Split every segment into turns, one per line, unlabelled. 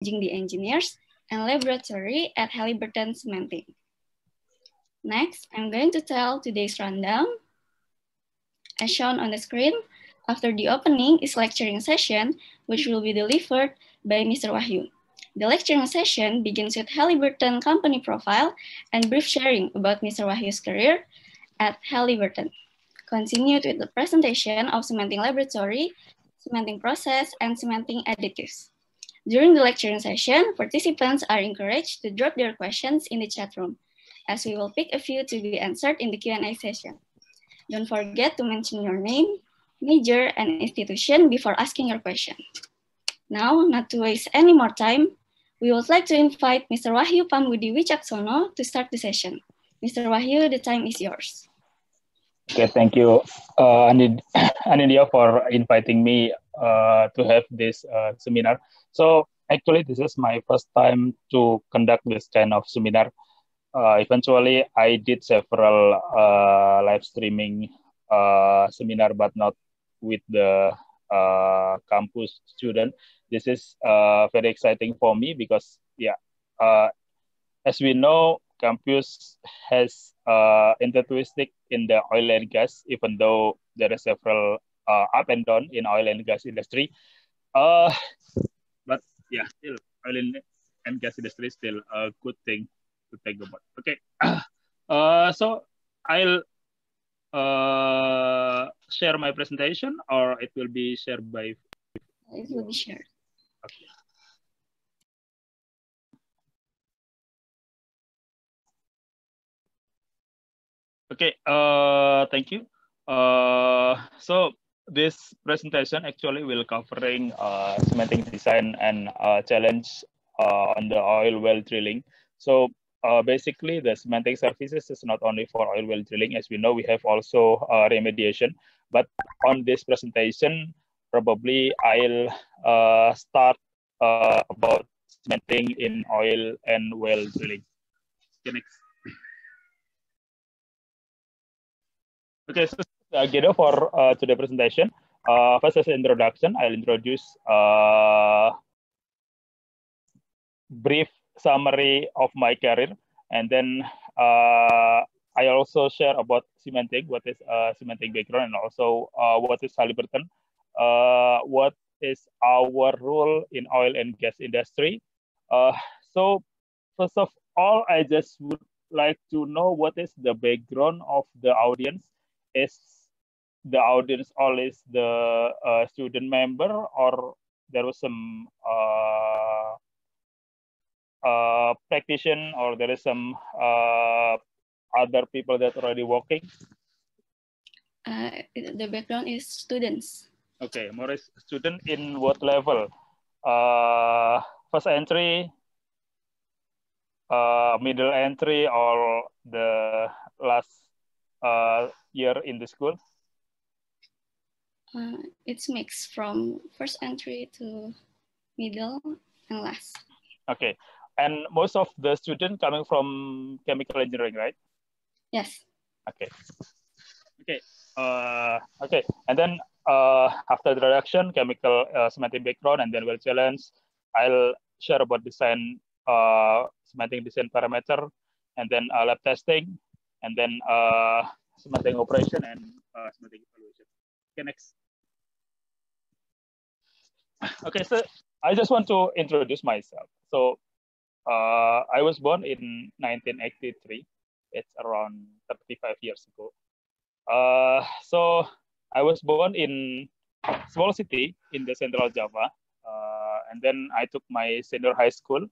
the engineers and laboratory at Halliburton Cementing. Next, I'm going to tell today's rundown. As shown on the screen, after the opening is lecturing session, which will be delivered by Mr. Wahyu. The lecturing session begins with Halliburton company profile and brief sharing about Mr. Wahyu's career at Halliburton. Continued with the presentation of cementing laboratory, cementing process, and cementing additives. During the lecturing session, participants are encouraged to drop their questions in the chat room, as we will pick a few to be answered in the Q&A session. Don't forget to mention your name, major, and institution before asking your question. Now, not to waste any more time, we would like to invite Mr. Wahyu Pambudi Wicaksono to start the session. Mr. Wahyu, the time is yours.
Okay, thank you, uh, Anidia, for inviting me uh, to have this uh, seminar. So actually, this is my first time to conduct this kind of seminar. Uh, eventually, I did several uh, live streaming uh, seminar, but not with the uh, campus student this is uh, very exciting for me because yeah uh, as we know campus has uh, in the oil and gas even though there are several uh, up and down in oil and gas industry uh, yeah still oil and gas industry is still a good thing to think about. Okay. Uh, so i'll uh, share my presentation or it will be shared by
it will be shared.
Okay, uh, thank you. Uh, so this presentation actually will covering uh, cementing design and uh, challenge uh, on the oil well drilling. So uh, basically the cementing services is not only for oil well drilling. As we know, we have also uh, remediation. But on this presentation, probably I'll uh, start about cementing in oil and well drilling. Okay, next. Okay, so uh, Guido for uh, today's presentation. Uh, first, as an introduction, I'll introduce uh, brief summary of my career, and then uh, I also share about cementing, what is uh, cementing background, and also what is Halliburton, what is our role in oil and gas industry. So first of all, I just would like to know what is the background of the audience. Is the audience always the uh, student member or there was some uh, uh, practitioner or there is some uh, other people that already working?
Uh, the background is students.
Okay, more student in what level? Uh, first entry, uh, middle entry, or the last uh, year in the school?
Uh, it's mixed from first entry to middle and last.
Okay, and most of the students coming from chemical engineering, right?
Yes.
Okay. Okay. Uh, okay, and then uh, after the reduction, chemical uh, cementing background, and then well challenge, I'll share about design uh, cementing design parameter, and then uh, lab testing, and then uh, cementing operation and uh, cementing evaluation. Okay, next. Okay, so I just want to introduce myself. So uh, I was born in 1983. It's around 35 years ago. Uh, so I was born in small city in the central Java, uh, and then I took my senior high school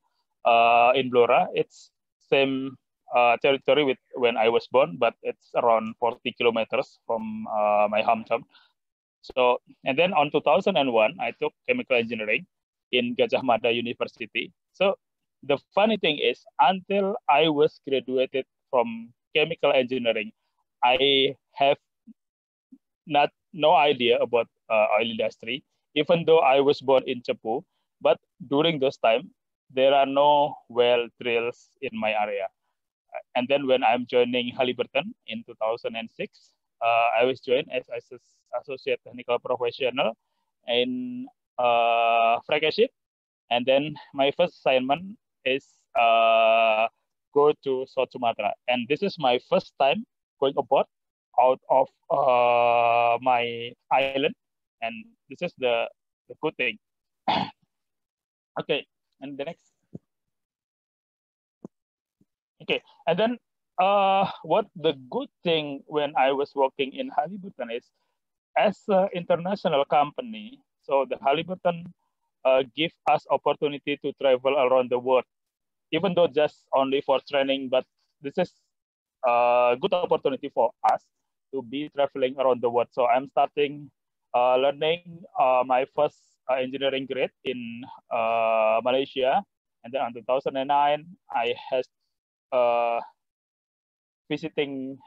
uh, in Blora. It's same uh, territory with when I was born, but it's around 40 kilometers from uh, my hometown. So, and then on 2001, I took chemical engineering in Gadjah Mada University. So, the funny thing is, until I was graduated from chemical engineering, I have not no idea about uh, oil industry, even though I was born in Cepu. But during those time, there are no well drills in my area. And then when I'm joining Halliburton in 2006, uh, I was joined as, as associate technical professional in uh, And then my first assignment is uh, go to South Sumatra. And this is my first time going abroad out of uh, my island. And this is the, the good thing. okay, and the next. Okay, and then uh, what the good thing when I was working in Halliburton is as an international company, so the Halliburton uh, give us opportunity to travel around the world, even though just only for training, but this is a good opportunity for us to be traveling around the world. So I'm starting uh, learning uh, my first uh, engineering grade in uh, Malaysia. And then in 2009, I had uh, visiting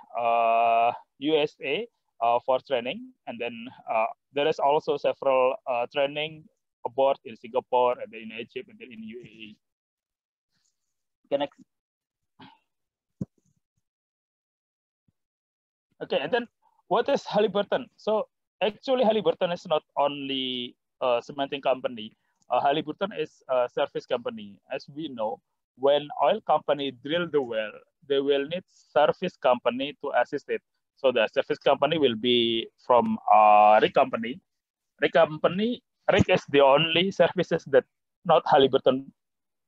USA Uh, for training. And then uh, there is also several uh, training aboard in Singapore and then in Egypt and then in UAE. Okay, next. Okay, and then what is Halliburton? So actually Halliburton is not only a cementing company. Uh, Halliburton is a service company. As we know, when oil company drill the well, they will need service company to assist it. So the service company will be from rig company. Rig company, rig is the only services that not Halliburton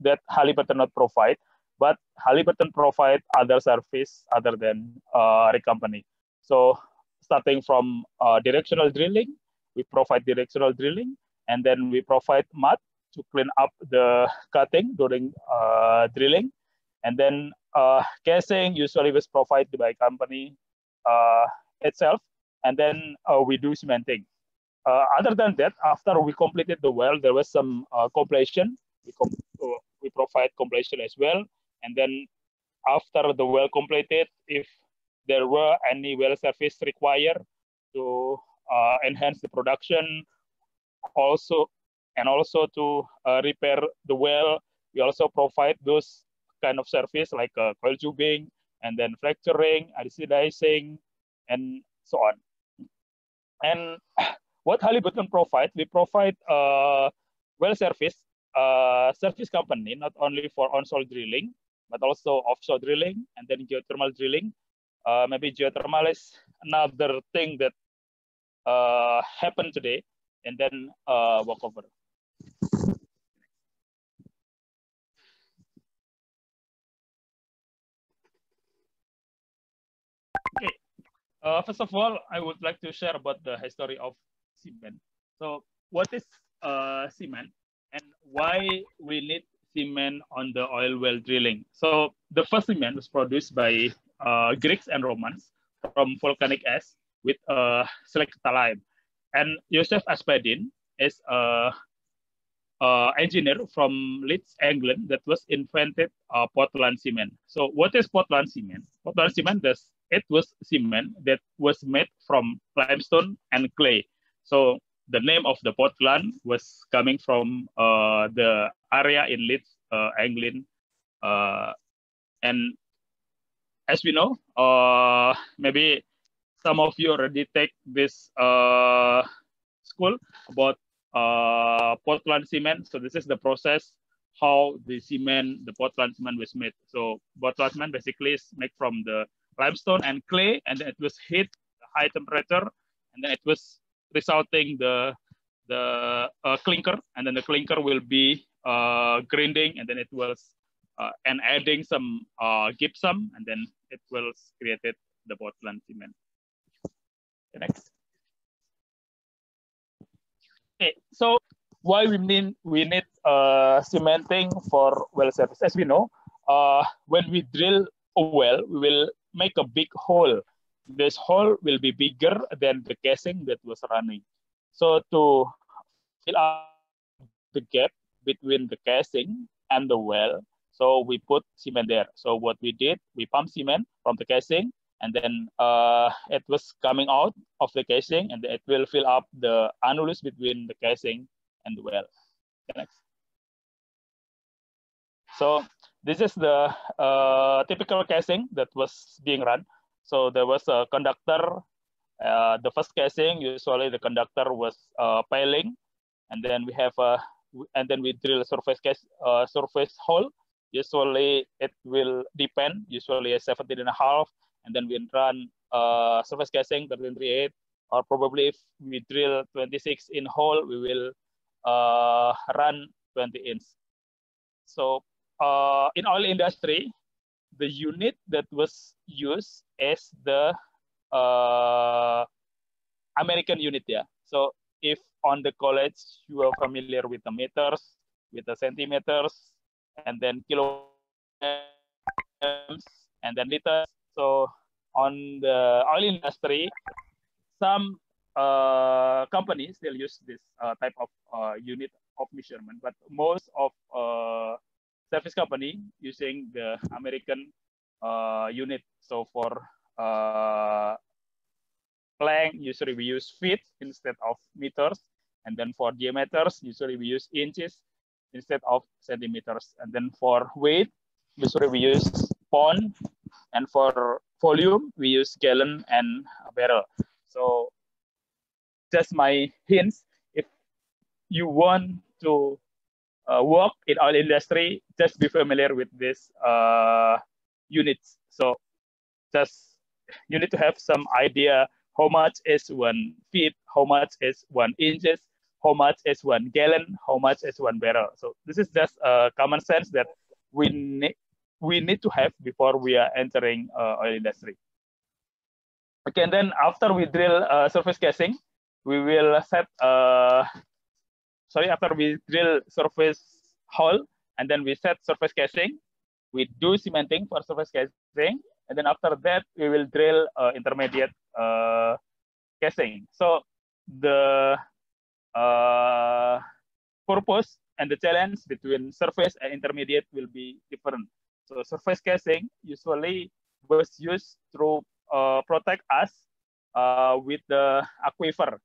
that Halliburton not provide, but Halliburton provide other service other than uh, company. So starting from uh, directional drilling, we provide directional drilling, and then we provide mud to clean up the cutting during uh, drilling. And then uh, casing usually was provided by company uh, itself. And then uh, we do cementing. Uh, other than that, after we completed the well, there was some completion. We, com we provide completion as well. And then after the well completed, if there were any well service required to uh, enhance the production, also and also to uh, repair the well. We also provide those kind of service like uh, coil tubing and then fracturing, acidizing, and so on. And what Halliburton provide, we provide uh, well service service company, not only for onshore drilling, but also offshore drilling and then geothermal drilling uh, maybe geothermal is another thing that uh, happened today and then uh, walk over. Okay, uh, first of all, I would like to share about the history of cement. So what is uh, cement and why we need cement on the oil well drilling? So the first cement was produced by uh, Greeks and Romans from volcanic ash with uh, lime. And Joseph Aspdin is a, a, engineer from Leeds, England, that was invented uh, Portland cement. So what is Portland cement? Portland cement does it was cement that was made from limestone and clay. So the name of the Portland was coming from uh, the area in Leeds, uh, England, uh, and as we know, uh, maybe some of you already take this uh, school about uh, Portland cement. So this is the process how the cement, the Portland cement was made. So Portland cement basically is made from the limestone and clay, and then it was heat high temperature, and then it was resulting the the uh, clinker, and then the clinker will be uh, grinding, and then it was uh, and adding some uh, gypsum, and then it will create the Portland cement. The next. Okay, so why we need we need uh, cementing for well service? As we know, uh, when we drill a well, we will make a big hole. This hole will be bigger than the casing that was running. So to fill up the gap between the casing and the well, so we put cement there. So what we did, we pump cement from the casing and then uh, it was coming out of the casing and it will fill up the annulus between the casing and the well. Next. So this is the uh, typical casing that was being run. So there was a conductor. Uh, the first casing, usually the conductor was uh, piling. And then we have a and then we drill surface case, uh, surface hole. Usually it will depend, usually a 17 and a half, and then we run uh, surface casing 1338, or probably if we drill 26 in hole, we will uh, run 20 inch. So uh, in oil industry, the unit that was used is the uh, American unit, yeah. So if on the college you are familiar with the meters, with the centimeters, and then kilograms, and then liters. So on the oil industry, some uh, companies still use this uh, type of uh, unit of measurement, but most of uh, service company using the American uh, unit. So for uh, length, usually we use feet instead of meters. And then for diameters, usually we use inches instead of centimeters. And then for weight, usually we use pound. And for volume, we use gallon and barrel. So just my hints, if you want to uh, work in oil industry, just be familiar with this uh, units. So just you need to have some idea how much is one feet, how much is one inches, how much is one gallon, how much is one barrel. So this is just a common sense that we need we need to have before we are entering uh, oil industry. Okay, and then after we drill uh, surface casing, we will set uh, sorry after we drill surface hole and then we set surface casing, we do cementing for surface casing, and then after that we will drill uh, intermediate uh, casing. So the uh, purpose and the challenge between surface and intermediate will be different. So surface casing usually was used to uh, protect us uh, with the aquifer.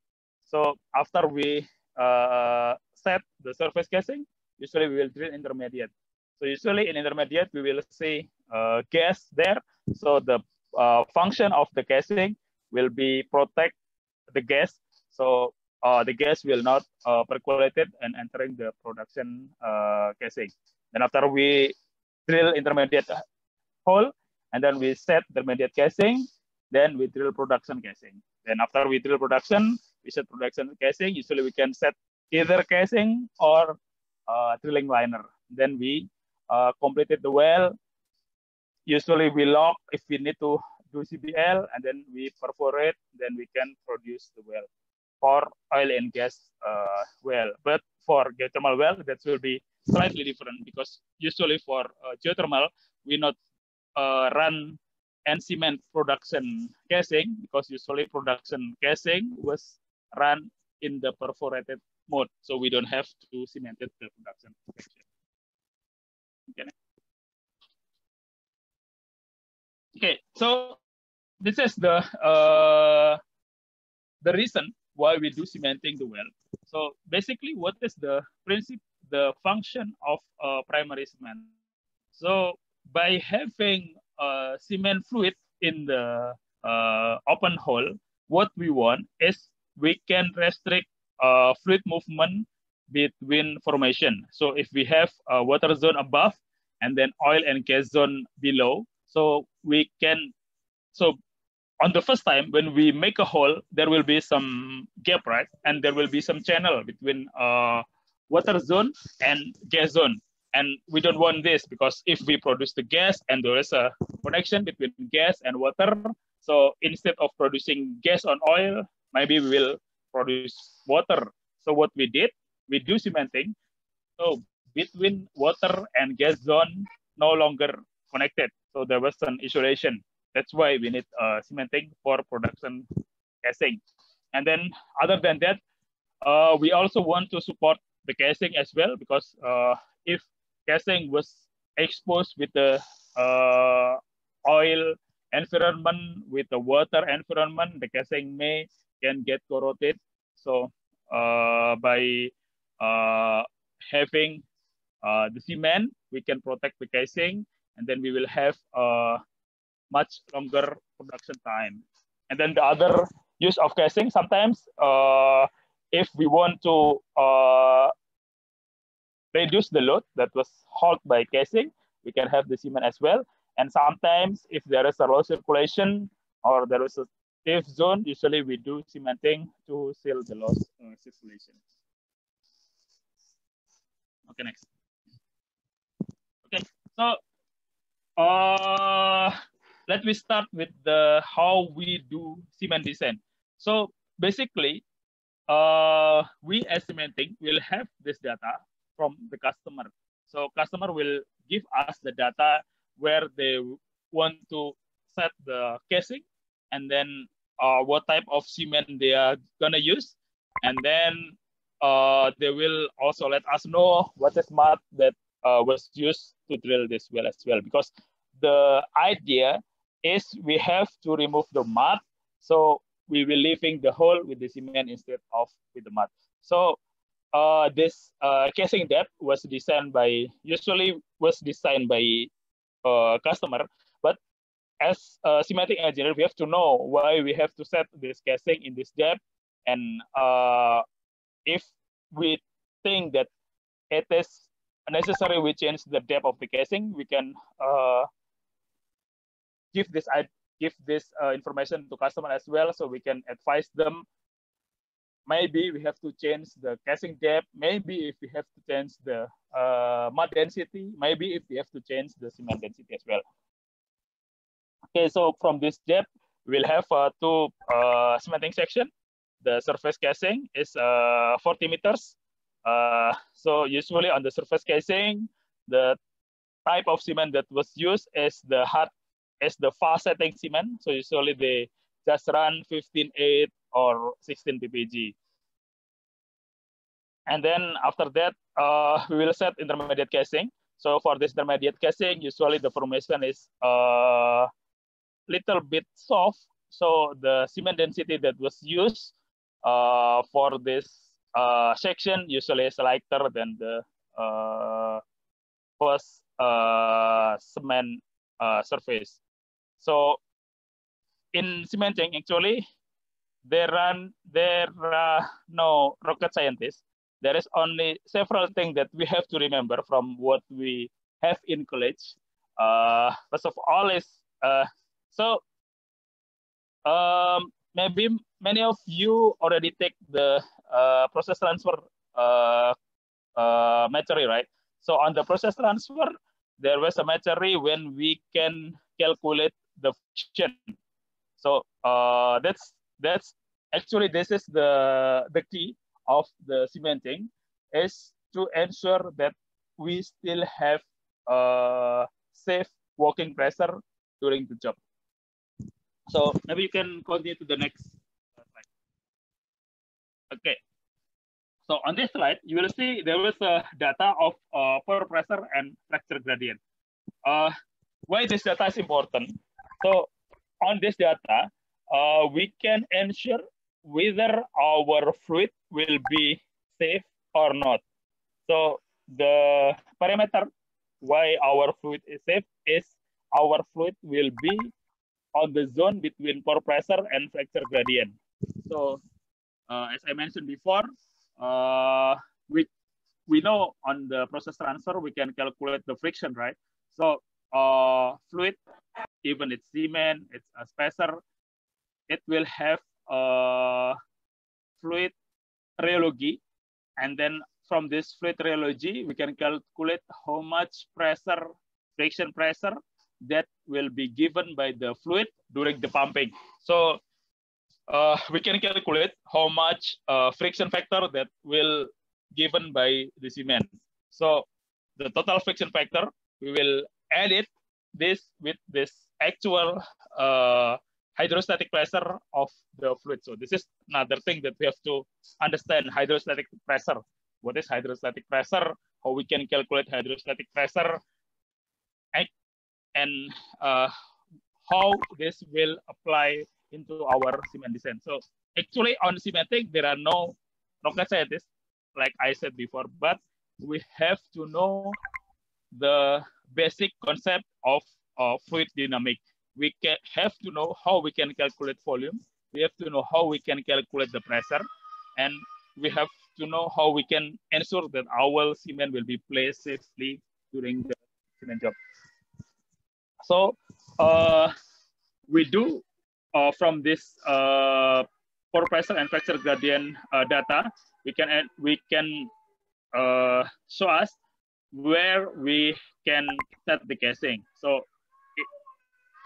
So after we uh, set the surface casing, usually we will drill intermediate. So usually in intermediate, we will see uh, gas there. So the uh, function of the casing will be protect the gas. So uh, the gas will not uh, percolated and entering the production uh, casing. Then after we drill intermediate hole, and then we set intermediate casing, then we drill production casing. Then after we drill production, we set production casing. Usually we can set either casing or uh, drilling liner. Then we uh, completed the well. Usually we lock if we need to do CBL and then we perforate, then we can produce the well for oil and gas uh, well. But for geothermal well, that will be slightly different because usually for uh, geothermal, we not uh, run and cement production casing because usually production casing was run in the perforated mode. So we don't have to cement the production. Okay. Okay, so this is the uh, the reason why we do cementing the well. So basically, what is the principle, the function of uh, primary cement? So by having uh, cement fluid in the uh, open hole, what we want is we can restrict uh, fluid movement between formation. So if we have a water zone above and then oil and gas zone below, so we can, so on the first time when we make a hole, there will be some gap, right? And there will be some channel between uh, water zone and gas zone. And we don't want this because if we produce the gas and there is a connection between gas and water, so instead of producing gas on oil, maybe we will produce water. So what we did, we do cementing. So between water and gas zone no longer connected. So there was an isolation. That's why we need uh, cementing for production casing. And then other than that, uh, we also want to support the casing as well because uh, if casing was exposed with the uh, oil environment, with the water environment, the casing may can get corroded. So uh, by uh, having uh, the cement, we can protect the casing, and then we will have a much longer production time. And then the other use of casing, sometimes if we want to reduce the load that was held by casing, we can have the cement as well. And sometimes if there is a low circulation or there is a safe zone, usually we do cementing to seal the low uh, circulation. Okay, next. Okay, so uh, let me start with the how we do cement design. So basically, uh, we as cementing will have this data from the customer. So customer will give us the data where they want to set the casing and then uh, what type of cement they are gonna use. And then uh, they will also let us know what is mud that uh, was used to drill this well as well. Because the idea is we have to remove the mud. So we will leaving the hole with the cement instead of with the mud. So uh, this uh, casing depth was designed by, usually was designed by uh, customer, as a cementing engineer, we have to know why we have to set this casing in this depth. And uh, if we think that it is necessary, we change the depth of the casing, we can uh, give this give this uh, information to customer as well, so we can advise them. Maybe we have to change the casing depth. Maybe if we have to change the uh, mud density. Maybe if we have to change the cement density as well. Okay, so from this depth, we'll have uh, two uh, cementing section. The surface casing is uh, 40 meters. Uh, so usually on the surface casing, the type of cement that was used is the hard is the fast setting cement. So usually they just run 15.8 or 16 ppg. And then after that, uh, we will set intermediate casing. So for this intermediate casing, usually the formation is uh, little bit soft. So the cement density that was used uh, for this uh, section usually is lighter than the uh, first uh, cement uh, surface. So in cementing, actually, there are there are no rocket scientists. There is only several things that we have to remember from what we have in college. Uh, first of all is uh, so um, maybe many of you already take the uh, process transfer uh, uh, material, right? So on the process transfer, there was a material when we can calculate the friction. So uh, that's that's actually this is the the key of the cementing is to ensure that we still have uh, safe working pressure during the job. So maybe you can continue to the next slide. Okay. So on this slide, you will see there was a data of uh, pore pressure and fracture gradient. Uh, why this data is important? So on this data, uh, we can ensure whether our fluid will be safe or not. So the parameter why our fluid is safe is our fluid will be on the zone between pore pressure and fracture gradient. So uh, as I mentioned before, uh, we, we know on the process transfer, we can calculate the friction, right? So uh, fluid, even it's cement, it's a spacer, it will have a fluid rheology. And then from this fluid rheology, we can calculate how much pressure, friction pressure that will be given by the fluid during the pumping. So uh, we can calculate how much uh, friction factor that will given by the cement. So the total friction factor, we will add it this with this actual uh, hydrostatic pressure of the fluid. So this is another thing that we have to understand hydrostatic pressure. What is hydrostatic pressure? How we can calculate hydrostatic pressure and uh, how this will apply into our cement design. So actually on cementing, there are no rocket scientists, like I said before, but we have to know the basic concept of uh, fluid dynamic. We can have to know how we can calculate volume. We have to know how we can calculate the pressure. And we have to know how we can ensure that our cement will be placed safely during the cement job. So uh, we do uh, from this uh, pore pressure and fracture gradient uh, data, we can we can uh, show us where we can set the casing. So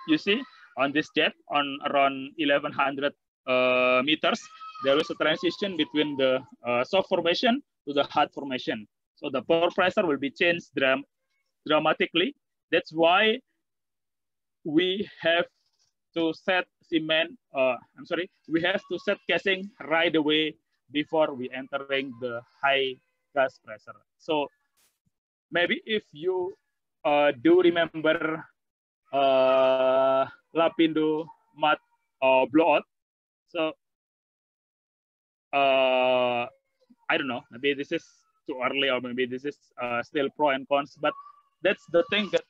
you see on this depth on around 1100 uh, meters, there is a transition between the soft formation to the hard formation. So the pore pressure will be changed dram dramatically. That's why we have to set cement, uh, I'm sorry, we have to set casing right away before we entering the high gas pressure. So maybe if you uh, do remember uh, Lapindo mud uh, blowout, so uh, I don't know, maybe this is too early or maybe this is uh, still pro and cons, but that's the thing that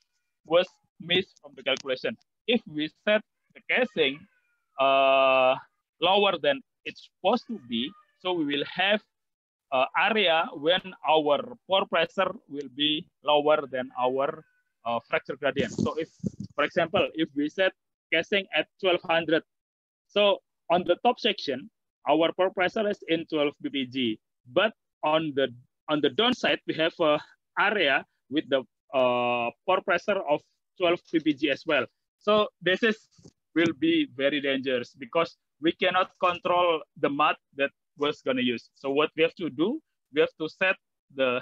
was missed from the calculation. If we set the casing uh, lower than it's supposed to be, so we will have uh, area when our pore pressure will be lower than our uh, fracture gradient. So if, for example, if we set casing at 1200, so on the top section, our pore pressure is in 12 ppg, but on the on the downside, we have a area with the uh, pore pressure of 12 ppg as well. So this is will be very dangerous because we cannot control the mud that was going to use. So what we have to do, we have to set the,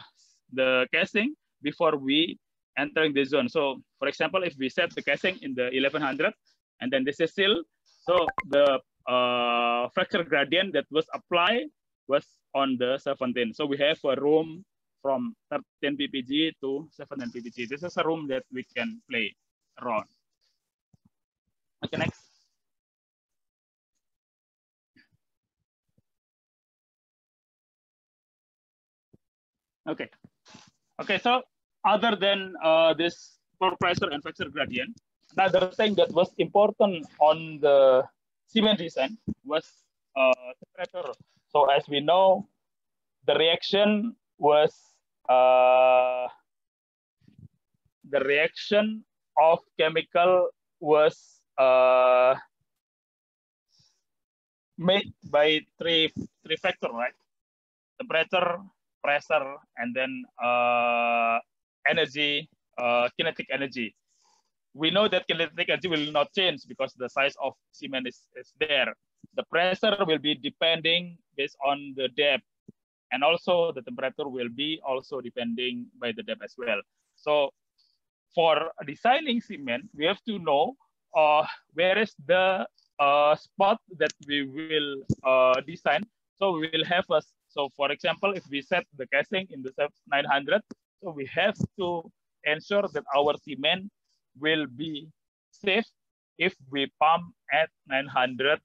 the casing before we entering the zone. So for example, if we set the casing in the 1100 and then this is still, so the uh, fracture gradient that was applied was on the 17. So we have a room from 13 ppg to 17 ppg. This is a room that we can play around. Okay, next. Okay. Okay, so other than uh, this pore pressure and fracture gradient, another thing that was important on the cement design was uh, temperature. So as we know, the reaction was uh, the reaction of chemical was uh, made by three three factor, right? Temperature, pressure, and then uh, energy, uh, kinetic energy. We know that kinetic energy will not change because the size of cement is, is there. The pressure will be depending based on the depth, and also the temperature will be also depending by the depth as well. So for designing cement, we have to know uh, where is the uh, spot that we will uh, design. So we will have a, so for example, if we set the casing in the 900, so we have to ensure that our cement will be safe if we pump at 900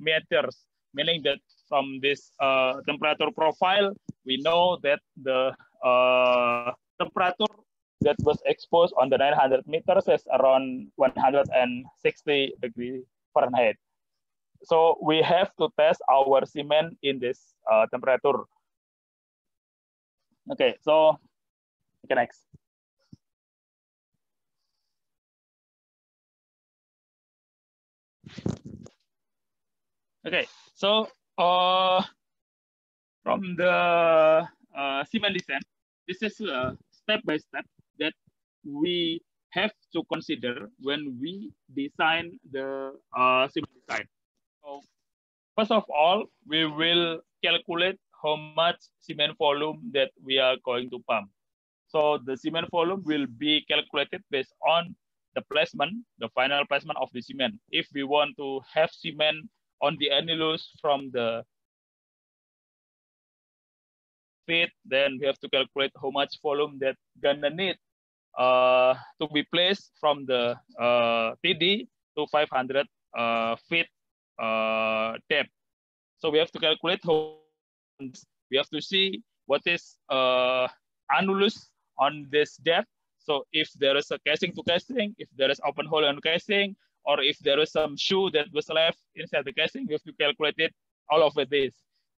meters, meaning that from this uh, temperature profile, we know that the uh, temperature that was exposed on the 900 meters is around 160 degrees Fahrenheit. So we have to test our cement in this uh, temperature. Okay, so okay, next. Okay, so uh, from the uh, cement design, this is uh, step by step that we have to consider when we design the uh, cement design. So first of all, we will calculate how much cement volume that we are going to pump. So the cement volume will be calculated based on the placement, the final placement of the cement. If we want to have cement on the annulus from the feet, then we have to calculate how much volume that gonna need uh, to be placed from the uh, TD to 500 uh, feet uh, depth. So we have to calculate how we have to see what is uh, annulus on this depth. So if there is a casing to casing, if there is open hole on casing, or if there is some shoe that was left inside the casing, we have to calculate it all of this.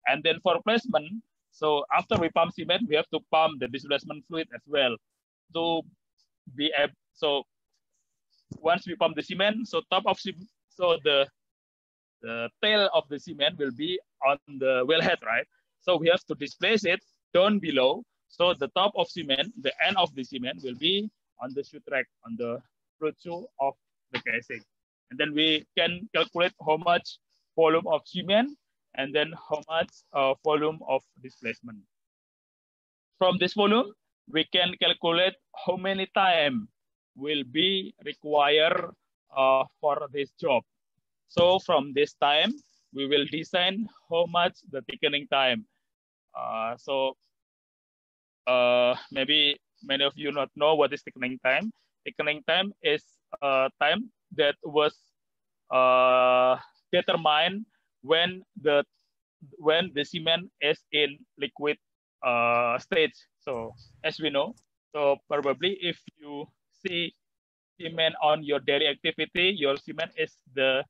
And then for placement, so after we pump cement, we have to pump the displacement fluid as well to be able. So once we pump the cement, so top of so the the tail of the cement will be on the wellhead, right? So we have to displace it down below. So the top of cement, the end of the cement will be on the shoe track, on the root of the casing. And then we can calculate how much volume of cement and then how much uh, volume of displacement. From this volume, we can calculate how many time will be required uh, for this job. So from this time, we will design how much the thickening time. Uh, so uh, maybe many of you not know what is thickening time. Thickening time is a time that was uh, determined when the when the cement is in liquid uh, stage. So as we know, so probably if you see cement on your daily activity, your cement is the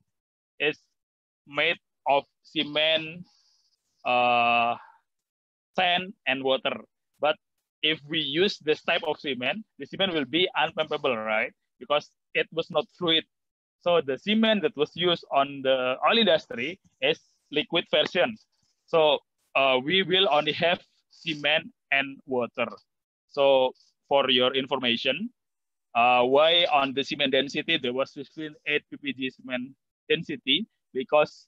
is made of cement, uh, sand, and water. But if we use this type of cement, the cement will be unpumpable, right? Because it was not fluid. So the cement that was used on the oil industry is liquid version. So uh, we will only have cement and water. So for your information, uh, why on the cement density there was 15.8 ppg cement density because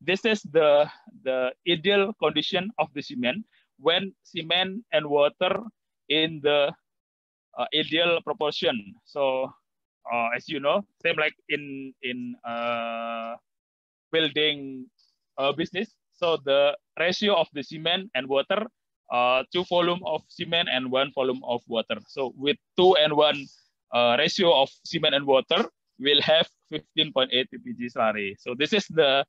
this is the, the ideal condition of the cement when cement and water in the uh, ideal proportion. So uh, as you know, same like in in uh, building uh, business. So the ratio of the cement and water, uh, two volume of cement and one volume of water. So with two and one uh, ratio of cement and water, we'll have 15.8 ppg slurry. So this is the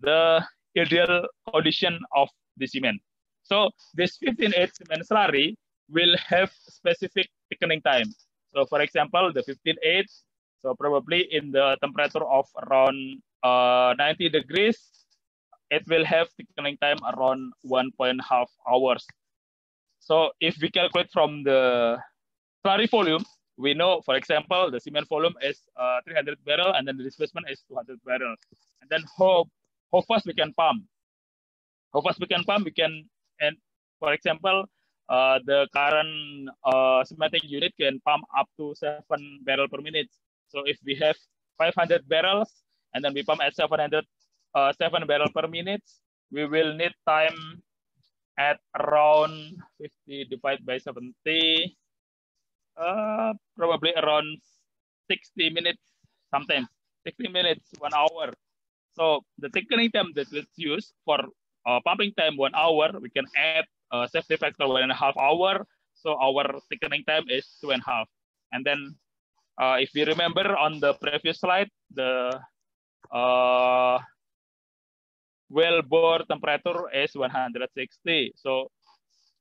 the ideal condition of the cement. So this 15.8 cement slurry will have specific thickening time. So for example, the 15.8, so probably in the temperature of around uh, 90 degrees, it will have thickening time around one point half hours. So if we calculate from the slurry volume, we know, for example, the cement volume is uh, 300 barrel and then the displacement is 200 barrel. And then how, how fast we can pump? How fast we can pump? We can, and for example, uh, the current uh, cementing unit can pump up to seven barrel per minute. So if we have 500 barrels and then we pump at 700, uh, seven barrel per minute, we will need time at around 50 divided by 70 uh, probably around 60 minutes, sometimes 60 minutes, one hour. So the thickening time that let's use for uh, pumping time one hour, we can add a safety factor one and a half hour. So our thickening time is two and a half. And then uh, if you remember on the previous slide, the uh, well bore temperature is 160. So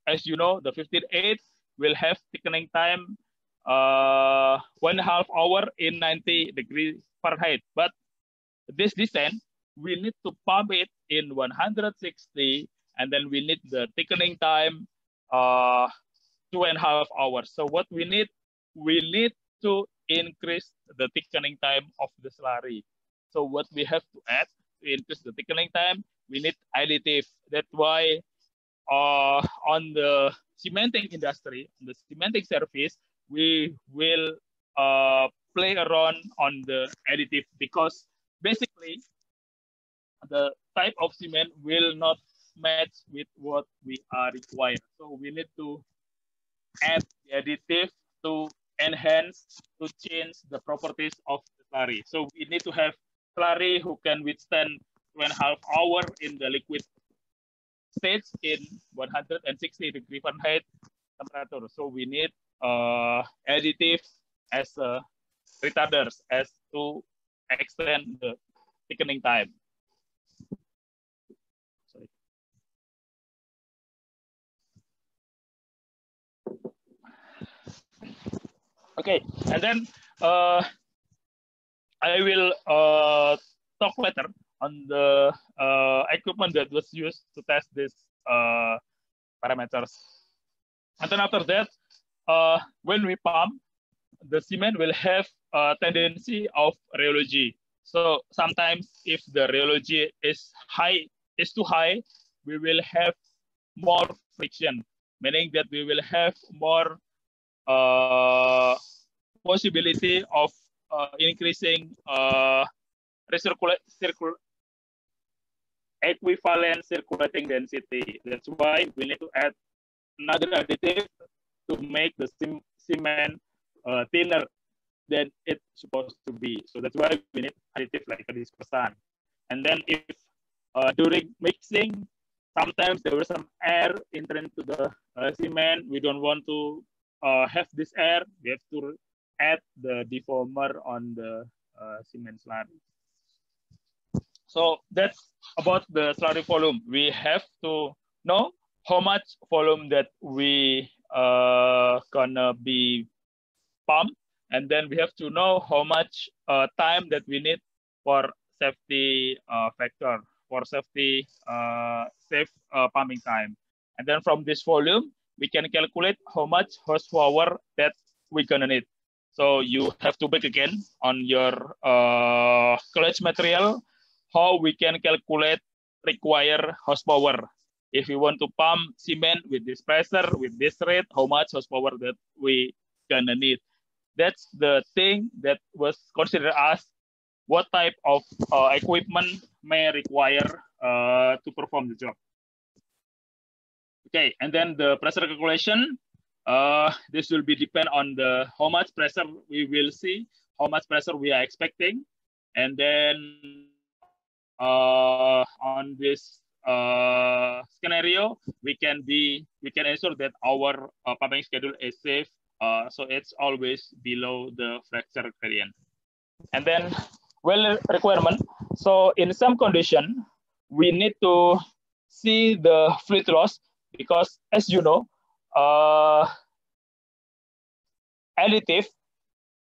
as you know, the 15.8 will have thickening time uh, one half hour in 90 degrees Fahrenheit. But this descent, we need to pump it in 160, and then we need the thickening time uh, two and a half hours. So what we need, we need to increase the thickening time of the slurry. So what we have to add to increase the thickening time, we need additive. That's why uh, on the cementing industry, on the cementing service, we will uh, play around on the additive because basically the type of cement will not match with what we are required. So we need to add the additive to enhance, to change the properties of the slurry. So we need to have slurry who can withstand two and a half hour in the liquid stage in 160 degree Fahrenheit temperature. So we need uh, additives as uh, retarders as to extend the thickening time. Sorry. Okay, and then uh, I will uh, talk later on the uh, equipment that was used to test these uh, parameters. And then after that, uh, when we pump, the cement will have a tendency of rheology. So sometimes if the rheology is high, is too high, we will have more friction, meaning that we will have more possibility of uh, increasing uh, recirculate circul equivalent circulating density. That's why we need to add another additive to make the cement uh, thinner than it's supposed to be. So that's why we need additive like a dispersant. And then if uh, during mixing, sometimes there was some air enter to the uh, cement. We don't want to uh, have this air. We have to add the defoamer on the uh, cement slurry. So that's about the slurry volume. We have to know how much volume that we uh, gonna be pumped, and then we have to know how much uh, time that we need for safety uh, factor, for safety uh, safe uh, pumping time. And then from this volume, we can calculate how much horsepower that we're gonna need. So you have to back again on your uh, clutch material, how we can calculate require horsepower. If you want to pump cement with this pressure, with this rate, how much horsepower that we gonna need. That's the thing that was considered as what type of uh, equipment may require uh, to perform the job. Okay, and then the pressure calculation, uh, this will be depend on the how much pressure we will see, how much pressure we are expecting, and then uh, on this uh, scenario, we can be we can ensure that our uh, pumping schedule is safe. Uh, so it's always below the fracture gradient. And then well requirement. So in some condition, we need to see the fluid loss because as you know, uh, additive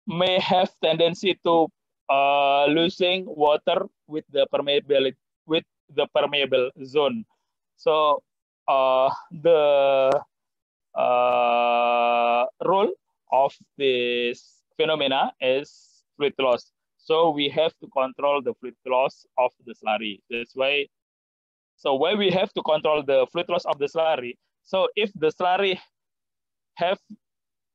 may have tendency to uh, losing water with the permeability with the permeable zone. So uh, the uh, role of this phenomena is fluid loss. So we have to control the fluid loss of the slurry. That's why. So why we have to control the fluid loss of the slurry so if the slurry have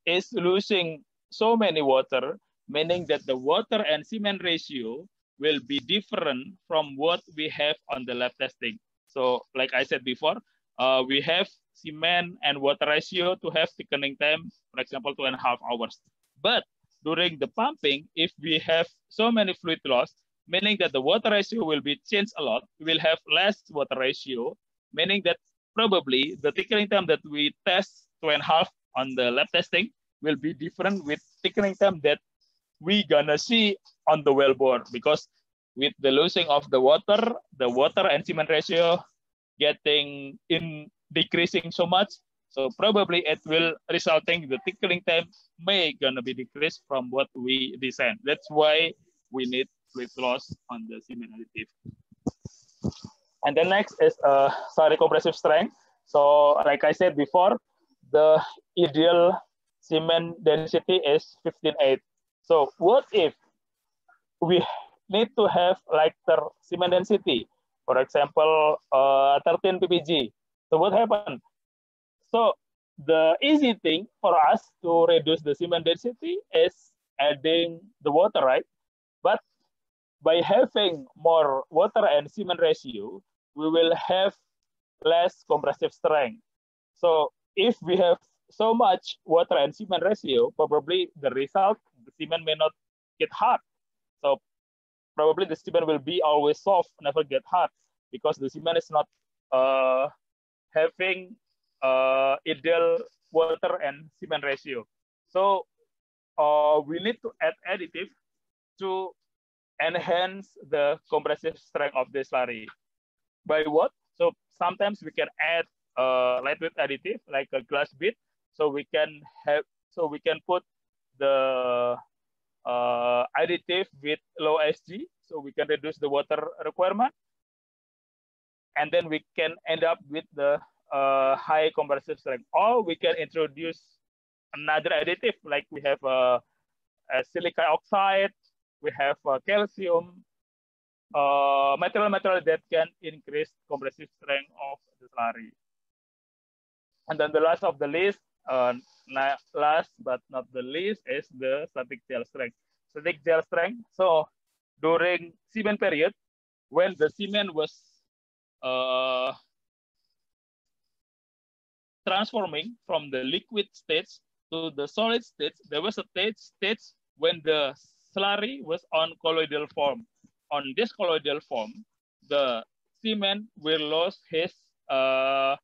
is losing so many water, meaning that the water and cement ratio will be different from what we have on the lab testing. So like I said before, uh, we have cement and water ratio to have thickening time, for example, two and a half hours. But during the pumping, if we have so many fluid loss, meaning that the water ratio will be changed a lot, we will have less water ratio, meaning that probably the thickening time that we test two and a half on the lab testing will be different with thickening time that we gonna see on the wellbore because with the losing of the water, the water and cement ratio getting in decreasing so much. So probably it will resulting the thickening time may gonna be decreased from what we design. That's why we need fluid loss on the additive. And then next is uh, slurry compressive strength. So like I said before, the ideal cement density is 15.8. So what if we need to have lighter cement density? For example, uh, 13 ppg. So what happened? So the easy thing for us to reduce the cement density is adding the water, right? By having more water and cement ratio, we will have less compressive strength. So if we have so much water and cement ratio, probably the result, the cement may not get hard. So probably the cement will be always soft, never get hard, because the cement is not uh, having uh, ideal water and cement ratio. So uh, we need to add additive to enhance the compressive strength of the slurry by what? So sometimes we can add a lightweight additive like a glass bead. So we can have, so we can put the uh, additive with low SG so we can reduce the water requirement. And then we can end up with the uh, high compressive strength. Or we can introduce another additive, like we have a, a silica oxide, we have calcium, uh, material material that can increase compressive strength of the slurry. And then the last of the list, uh, last but not the least, is the static gel strength. Static gel strength. So during cement period, when the cement was uh, transforming from the liquid states to the solid states, there was a stage, stage when the slurry was on colloidal form. On this colloidal form, the cement will lose his uh,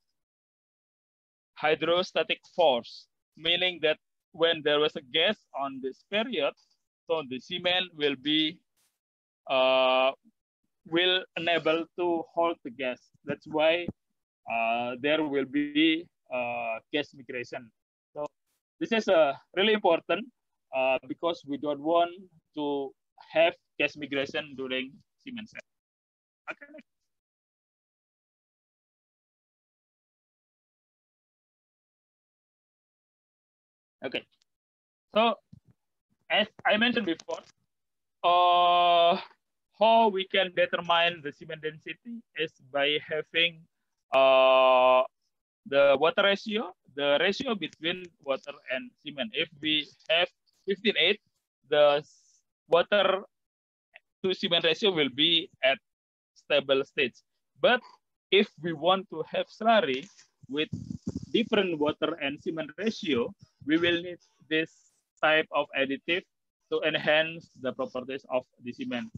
hydrostatic force, meaning that when there was a gas on this period, so the cement will be uh, will enable to hold the gas. That's why uh, there will be uh, gas migration. So this is uh, really important uh, because we don't want to have gas migration during cement set. Okay. Okay. So as I mentioned before, uh, how we can determine the cement density is by having uh, the water ratio, the ratio between water and cement. If we have 15.8, the water to cement ratio will be at stable stage. But if we want to have slurry with different water and cement ratio, we will need this type of additive to enhance the properties of the cement.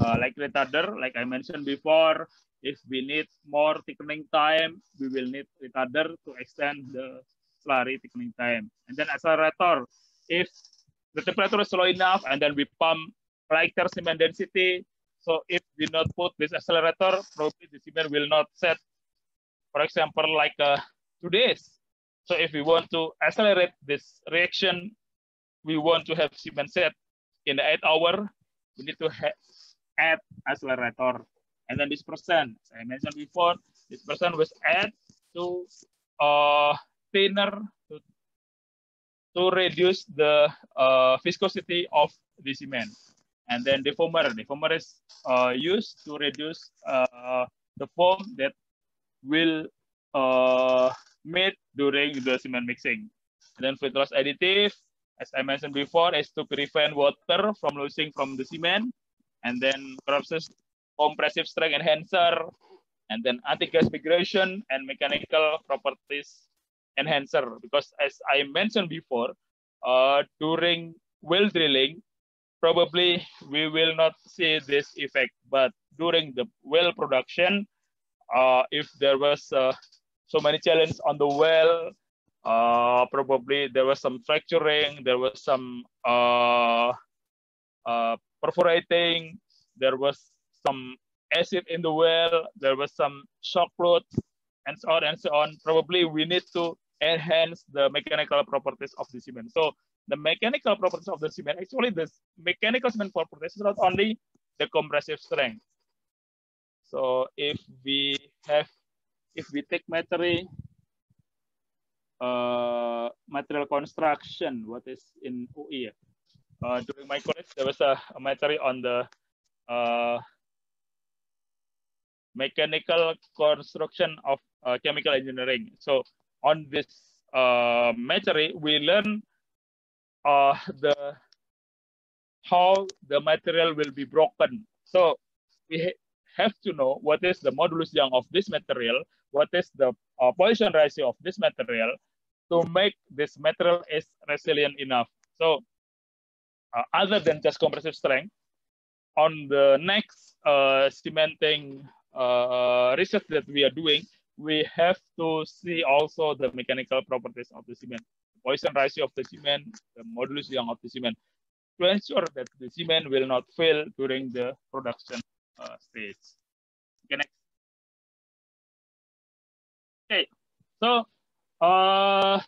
Uh, like retarder, like I mentioned before, if we need more thickening time, we will need retarder to extend the slurry thickening time. And then accelerator, if the temperature is low enough and then we pump lighter cement density, so if we not put this accelerator, probably the cement will not set, for example, like uh, two days. So if we want to accelerate this reaction, we want to have cement set in the eight hour, we need to add accelerator. And then dispersant, as I mentioned before, dispersant was add to uh, thinner to, reduce the uh, viscosity of the cement. And then defoamer, defoamer is uh, used to reduce uh, the foam that will uh, made during the cement mixing. And then loss additive, as I mentioned before, is to prevent water from losing from the cement. And then process compressive strength enhancer, and then anti-gas migration and mechanical properties enhancer. Because as I mentioned before, uh, during well drilling, probably we will not see this effect, but during the well production, uh, if there was uh, so many challenges on the well. Uh, probably there was some fracturing, there was some uh, uh, perforating, there was some acid in the well, there was some shock load, and so on and so on. Probably we need to enhance the mechanical properties of the cement. So the mechanical properties of the cement, actually the mechanical cement properties is not only the compressive strength. So if we have if we take material uh, material construction, what is in UI? Uh, during my college, there was a, a material on the uh, mechanical construction of uh, chemical engineering. So on this uh, material, we learn uh, the how the material will be broken. So we ha have to know what is the modulus young of this material what is the uh, Poisson ratio of this material to make this material is resilient enough. So uh, other than just compressive strength, on the next uh, cementing uh, research that we are doing, we have to see also the mechanical properties of the cement, Poisson ratio of the cement, the modulus young of the cement, to ensure that the cement will not fail during the production uh, stage. Okay, next. Okay, so uh,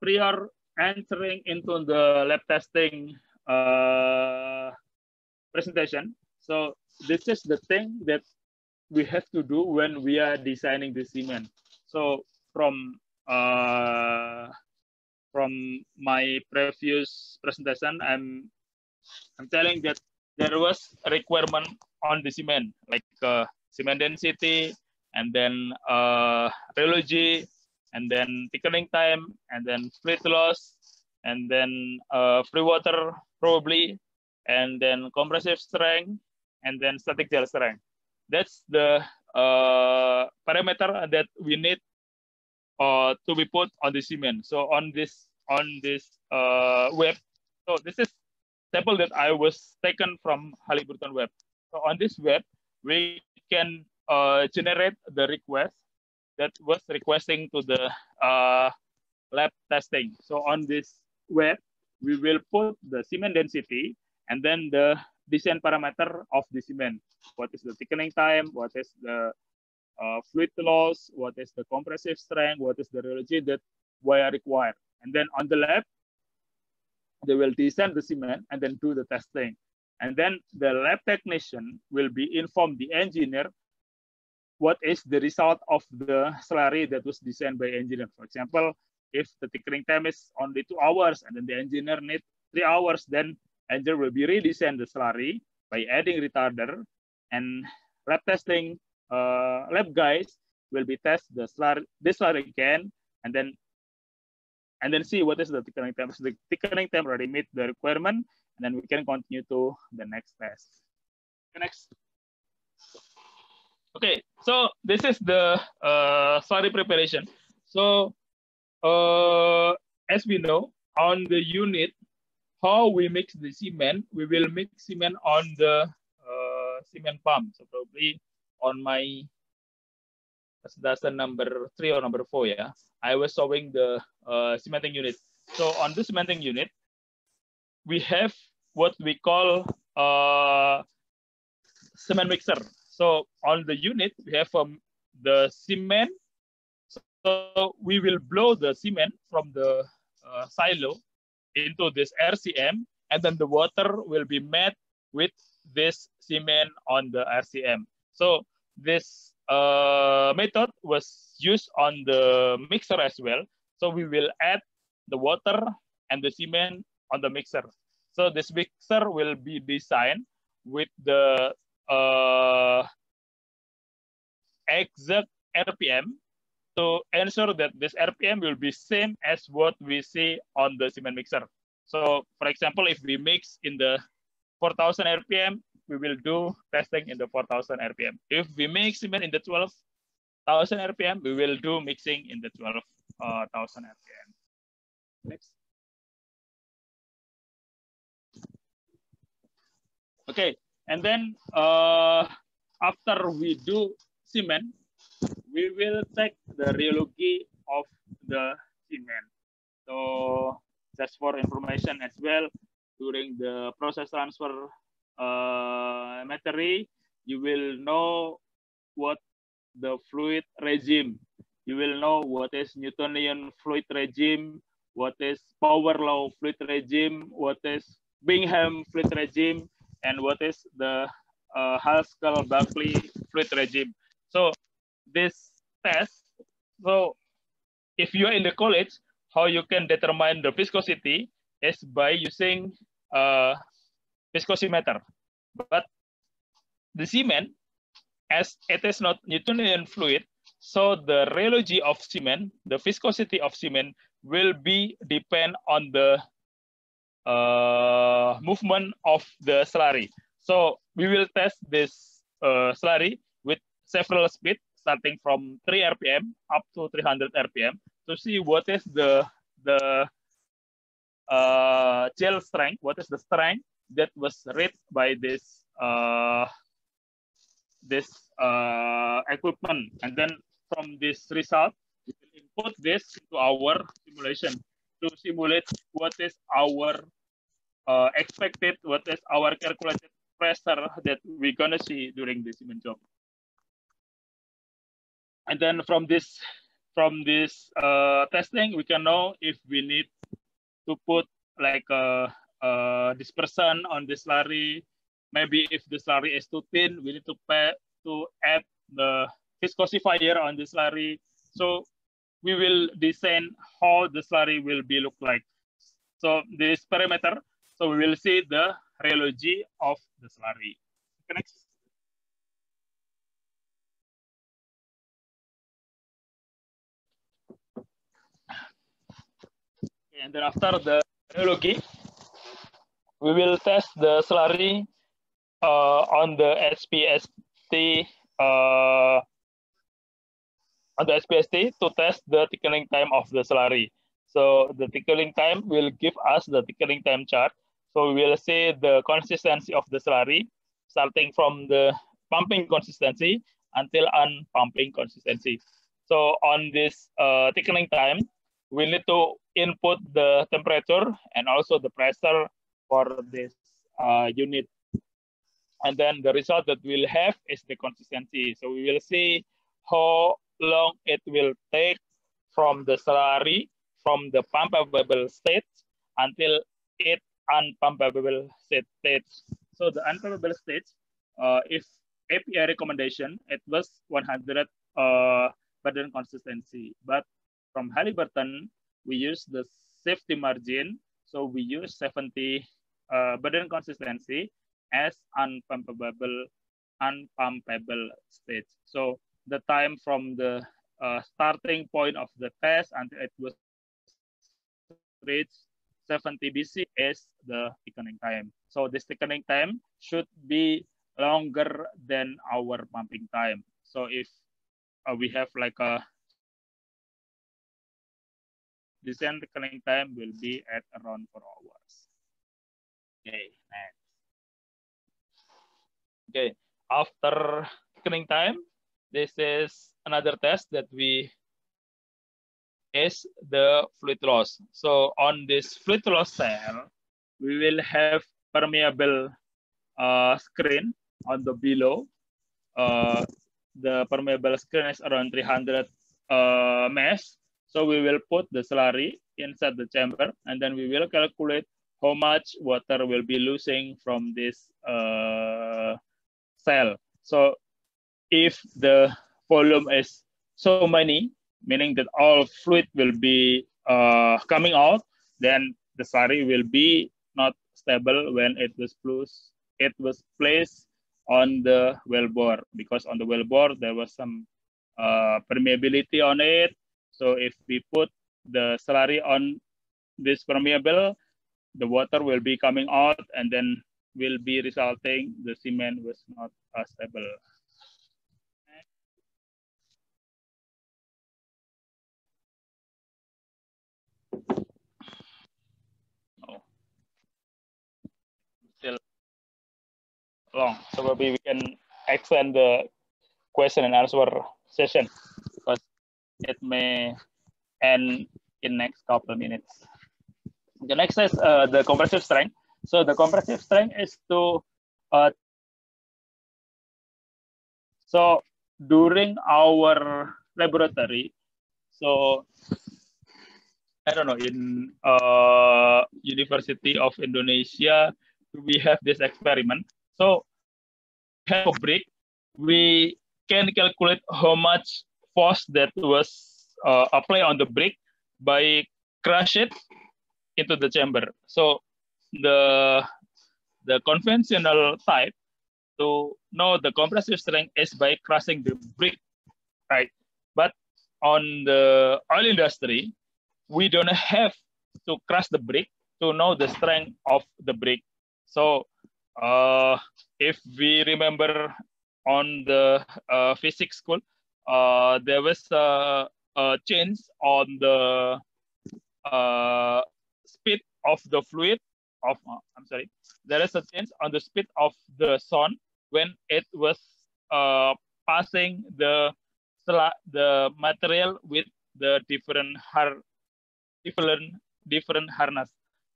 prior entering into the lab testing uh, presentation. So this is the thing that we have to do when we are designing the cement. So from uh, from my previous presentation, I'm I'm telling that there was a requirement on the cement, like uh, cement density, and then uh, rheology, and then thickening time, and then fluid loss, and then uh, free water probably, and then compressive strength, and then static gel strength. That's the uh, parameter that we need uh, to be put on the cement. So on this on this uh, web, so this is sample that I was taken from Halliburton web. So on this web, we can uh, generate the request that was requesting to the uh, lab testing. So on this web, we will put the cement density and then the design parameter of the cement. What is the thickening time? What is the uh, fluid loss? What is the compressive strength? What is the rheology that we are required? And then on the lab, they will design the cement and then do the testing. And then the lab technician will be informed the engineer what is the result of the slurry that was designed by engineer. For example, if the thickening time is only two hours and then the engineer need three hours, then engineer will be redesign the slurry by adding retarder and lab testing uh, lab guys will be test the slurry, this slurry again and then and then see what is the thickening time. So the thickening time already meet the requirement, and then we can continue to the next test. The Next. Okay, so this is the uh, slurry preparation. So uh, as we know, on the unit, how we mix the cement, we will mix cement on the uh, cement pump. So probably on my that's the number three or number four, yeah. I was showing the uh, cementing unit. So on the cementing unit, we have what we call uh, cement mixer. So on the unit, we have um, the cement. So we will blow the cement from the uh, silo into this RCM, and then the water will be met with this cement on the RCM. So this uh, method was used on the mixer as well. So we will add the water and the cement on the mixer. So this mixer will be designed with the uh, exact RPM to ensure that this RPM will be same as what we see on the cement mixer. So for example, if we mix in the 4000 RPM, we will do testing in the 4000 RPM. If we mix cement in the 12,000 RPM, we will do mixing in the 12,000 uh, RPM. Next. Okay, and then uh, after we do cement, we will check the rheology of the cement. So just for information as well, during the process transfer uh, material, you will know what the fluid regime. You will know what is Newtonian fluid regime, what is power law fluid regime, what is Bingham fluid regime, and what is the uh, Herschel-Bulkley fluid regime. So this test, so if you are in the college, how you can determine the viscosity is by using uh, viscosimeter. But the cement, as it is not Newtonian fluid, so the rheology of cement, the viscosity of cement will be depend on the uh, movement of the slurry. So we will test this uh, slurry with several speed, starting from 3 RPM up to 300 RPM to see what is the the uh, gel strength, what is the strength that was read by this uh, this uh, equipment. And then from this result, we will input this into our simulation to simulate what is our uh, expected, what is our calculated pressure that we're gonna see during the cement job. And then from this from this uh, testing, we can know if we need to put like a uh, dispersant on this slurry maybe if the slurry is too thin, we need to pay to add the viscosifier on the slurry. So we will design how the slurry will be look like. So this parameter, so we will see the rheology of the slurry. Next. And then after the rheology, we will test the slurry uh, on the SPST uh, on the SPST to test the thickening time of the slurry. So the thickening time will give us the thickening time chart. So we will see the consistency of the slurry starting from the pumping consistency until unpumping consistency. So on this uh, thickening time, we need to input the temperature and also the pressure for this uh, unit. And then the result that we'll have is the consistency. So we will see how long it will take from the slurry, from the pumpable state until it unpumpable state. So the unpumpable state, uh, if API recommendation, it was 100 uh, Bearden consistency. But from Halliburton, we use the safety margin. So we use 70 uh, Bearden consistency as unpumpable, unpumpable state. So the time from the uh, starting point of the test until it was reached 70 BC is the thickening time. So this thickening time should be longer than our pumping time. So if uh, we have like a design thickening time will be at around four hours. Okay, next. Okay, after thickening time, this is another test that we is the fluid loss. So on this fluid loss cell, we will have permeable uh, screen on the below. Uh, the permeable screen is around 300 uh, mesh. So we will put the slurry inside the chamber and then we will calculate how much water will be losing from this uh, cell. So if the volume is so many, meaning that all fluid will be uh, coming out, then the slurry will be not stable when it was placed, it was placed on the well bore because on the well bore there was some uh, permeability on it. So if we put the slurry on this permeable, the water will be coming out and then will be resulting the cement was not stable. Still long, so maybe we can extend the question and answer session it may end in next couple of minutes. The next is uh, the compressive strength. So the compressive strength is to uh, so during our laboratory, so I don't know in uh, University of Indonesia we have this experiment. So have a break, we can calculate how much force that was uh, applied on the brick by crush it into the chamber. So the the conventional type to know the compressive strength is by crushing the brick, right? But on the oil industry, we don't have to crush the brick to know the strength of the brick. So uh, if we remember on the uh, physics school, uh, there was a, a change on the uh, speed of the fluid of uh, I'm sorry, there is a change on the speed of the sun when it was uh, passing the the material with the different har different different harness.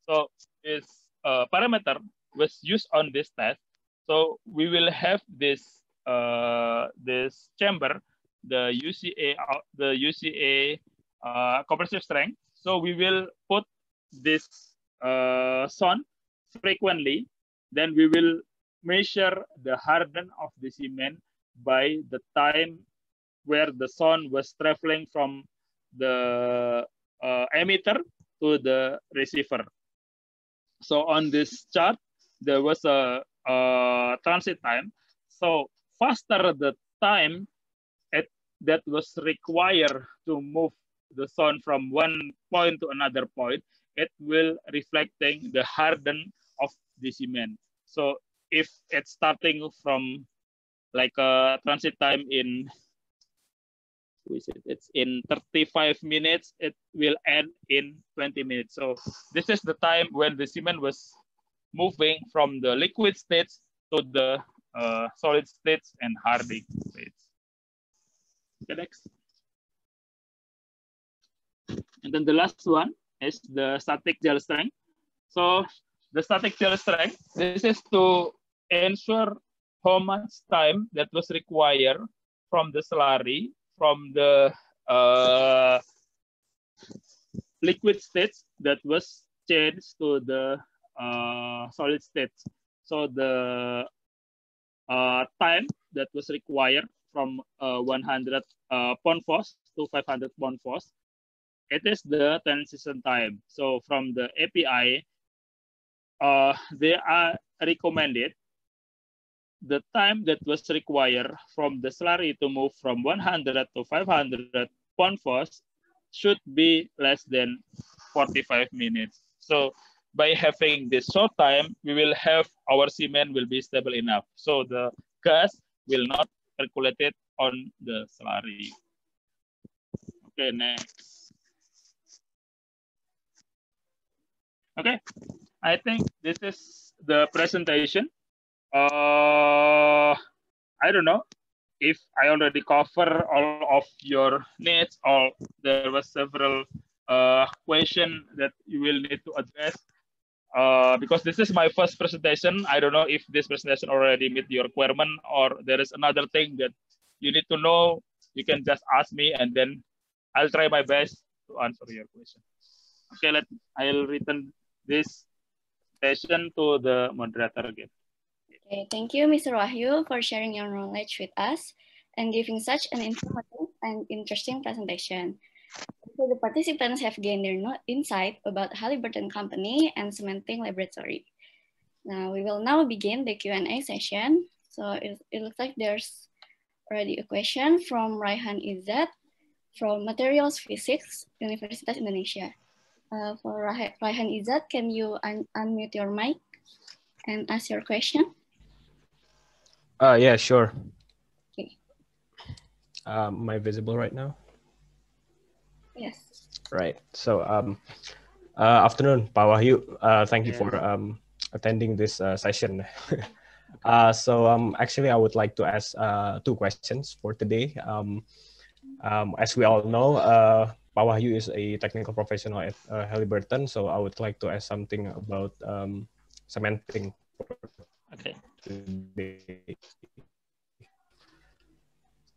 So this uh, parameter was used on this test. So we will have this uh, this chamber, the UCA the UCA uh, compressive strength. So we will put this uh, sun frequently, then we will measure the harden of the cement by the time where the sun was traveling from the uh, emitter to the receiver. So on this chart, there was a, a transit time. So faster the time that was required to move the sun from one point to another point, it will reflecting the harden of the cement. So if it's starting from like a transit time in it's in 35 minutes it will end in 20 minutes. So this is the time when the cement was moving from the liquid states to the uh, solid states and hardening states next and then the last one is the static gel strength so the static gel strength this is to ensure how much time that was required from the slurry from the uh, liquid states that was changed to the uh, solid states. So the uh, time that was required from uh, 100 uh, pound force to 500 pound force, it is the transition time. So from the API, uh, they are recommended the time that was required from the slurry to move from 100 to 500 pound force should be less than 45 minutes. So by having this short time, we will have our cement will be stable enough. So the gas will not circulate it on the salary. Okay, next. Okay, I think this is the presentation uh, I don't know if I already cover all of your needs or there was several uh, question that you will need to address. Uh, because this is my first presentation. I don't know if this presentation already meet your requirement or there is another thing that you need to know. You can just ask me and then I'll try my best to answer your question. Okay, let I'll return this session to the moderator again.
Okay, thank you, Mr. Wahyu, for sharing your knowledge with us and giving such an informative and interesting presentation. So the participants have gained their insight about Halliburton Company and Cementing Laboratory. Now we will now begin the Q&A session. So it, it looks like there's already a question from Raihan Izzat from Materials Physics, Universitas Indonesia. Uh, for Raihan Izzat, can you un unmute your mic and ask your question?
Uh, yeah, sure. Okay. Um, am I visible right now?
Yes.
Right. So, um, uh, afternoon, Pak Wahyu. Uh, thank you yeah. for um, attending this uh, session. uh, so, um, actually, I would like to ask uh, two questions for today. Um, um, as we all know, uh, Pak Wahyu is a technical professional at uh, Halliburton. So, I would like to ask something about um, cementing.
Okay. Today.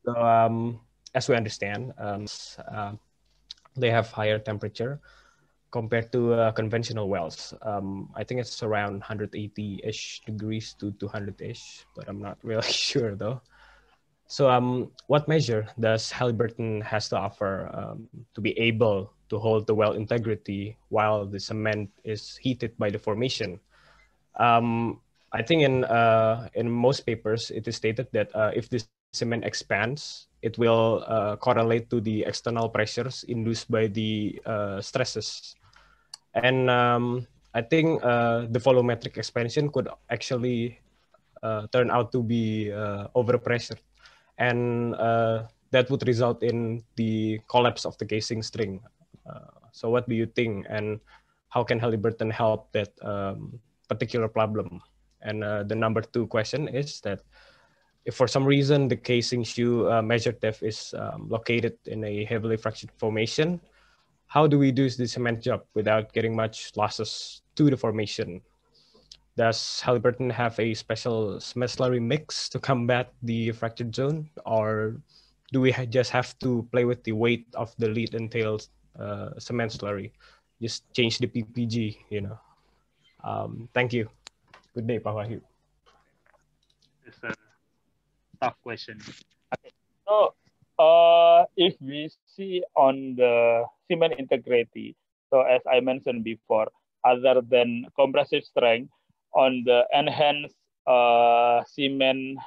So um, as we understand, um, uh, they have higher temperature compared to uh, conventional wells. Um, I think it's around 180-ish degrees to 200-ish, but I'm not really sure though. So um, what measure does Halliburton has to offer um, to be able to hold the well integrity while the cement is heated by the formation? Um, I think in uh, in most papers it is stated that uh, if the cement expands, it will uh, correlate to the external pressures induced by the uh, stresses. And um, I think uh, the volumetric expansion could actually uh, turn out to be overpressure, and that would result in the collapse of the casing string. so, what do you think, and how can Halliburton help that um, particular problem? And uh, the number two question is that if for some reason the casing shoe uh, measure depth is um, located in a heavily fractured formation, how do we do the cement job without getting much losses to the formation? Does Halliburton have a special cement slurry mix to combat the fractured zone, or do we just have to play with the weight of the lead and tail uh, cement slurry? Just change the PPG, you know. Um, thank you. Good day, Pak Wahyu.
A tough question. Okay. So uh, if we see on the cement integrity, so as I mentioned before, other than compressive strength, on the enhanced uh, cement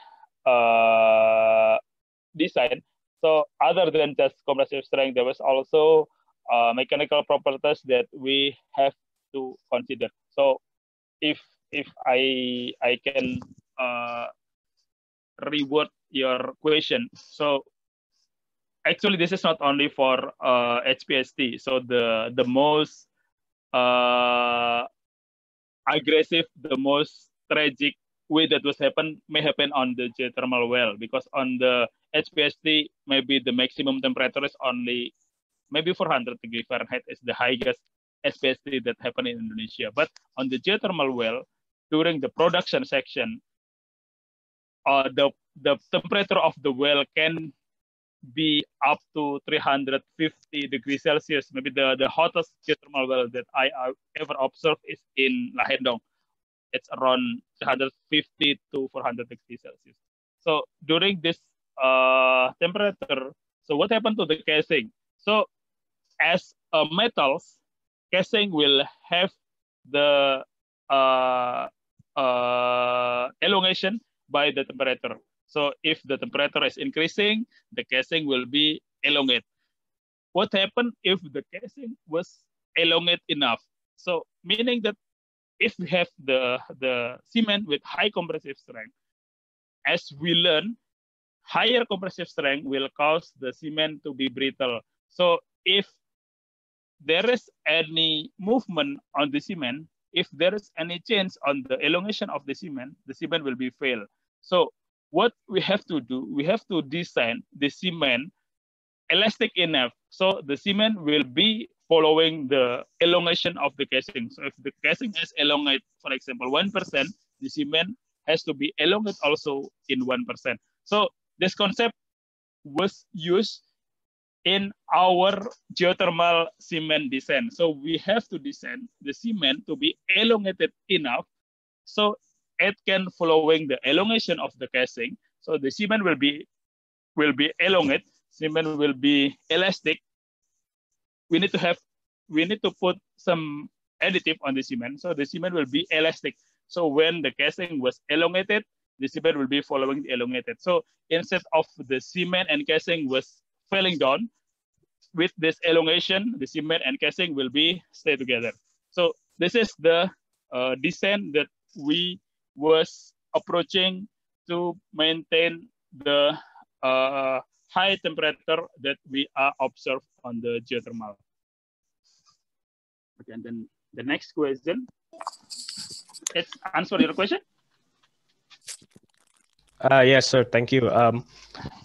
uh, design, so other than just compressive strength, there was also uh, mechanical properties that we have to consider. So if if I I can uh, reword your question, so actually this is not only for uh, HPHT. So the the most uh, aggressive, the most tragic way that was happen may happen on the geothermal well because on the HPHT maybe the maximum temperature is only maybe 400 degree Fahrenheit is the highest HPHT that happen in Indonesia. But on the geothermal well, during the production section, uh, the the temperature of the well can be up to 350 degrees Celsius. Maybe the, the hottest geothermal well that I ever observed is in Lahendong. It's around 350 to 400 degrees Celsius. So during this uh, temperature, so what happened to the casing? So as uh, metals, casing will have the uh, uh, elongation by the temperature. So if the temperature is increasing, the casing will be elongate. What happened if the casing was elongate enough? So meaning that if we have the, the cement with high compressive strength, as we learn, higher compressive strength will cause the cement to be brittle. So if there is any movement on the cement, if there is any change on the elongation of the cement, the cement will be fail. So what we have to do, we have to design the cement elastic enough so the cement will be following the elongation of the casing. So if the casing is elongated, for example, 1%, the cement has to be elongated also in 1%. So this concept was used in our geothermal cement design. So we have to design the cement to be elongated enough so it can following the elongation of the casing. So the cement will be will be elongate, cement will be elastic. We need to have we need to put some additive on the cement. So the cement will be elastic. So when the casing was elongated, the cement will be following the elongated. So instead of the cement and casing was falling down, with this elongation, the cement and casing will be stay together. So this is the uh, design that we was approaching to maintain the uh, high temperature that we are observed on the geothermal. Okay, and then the next question. It's answer your question.
Uh, yes, sir. Thank you. Um,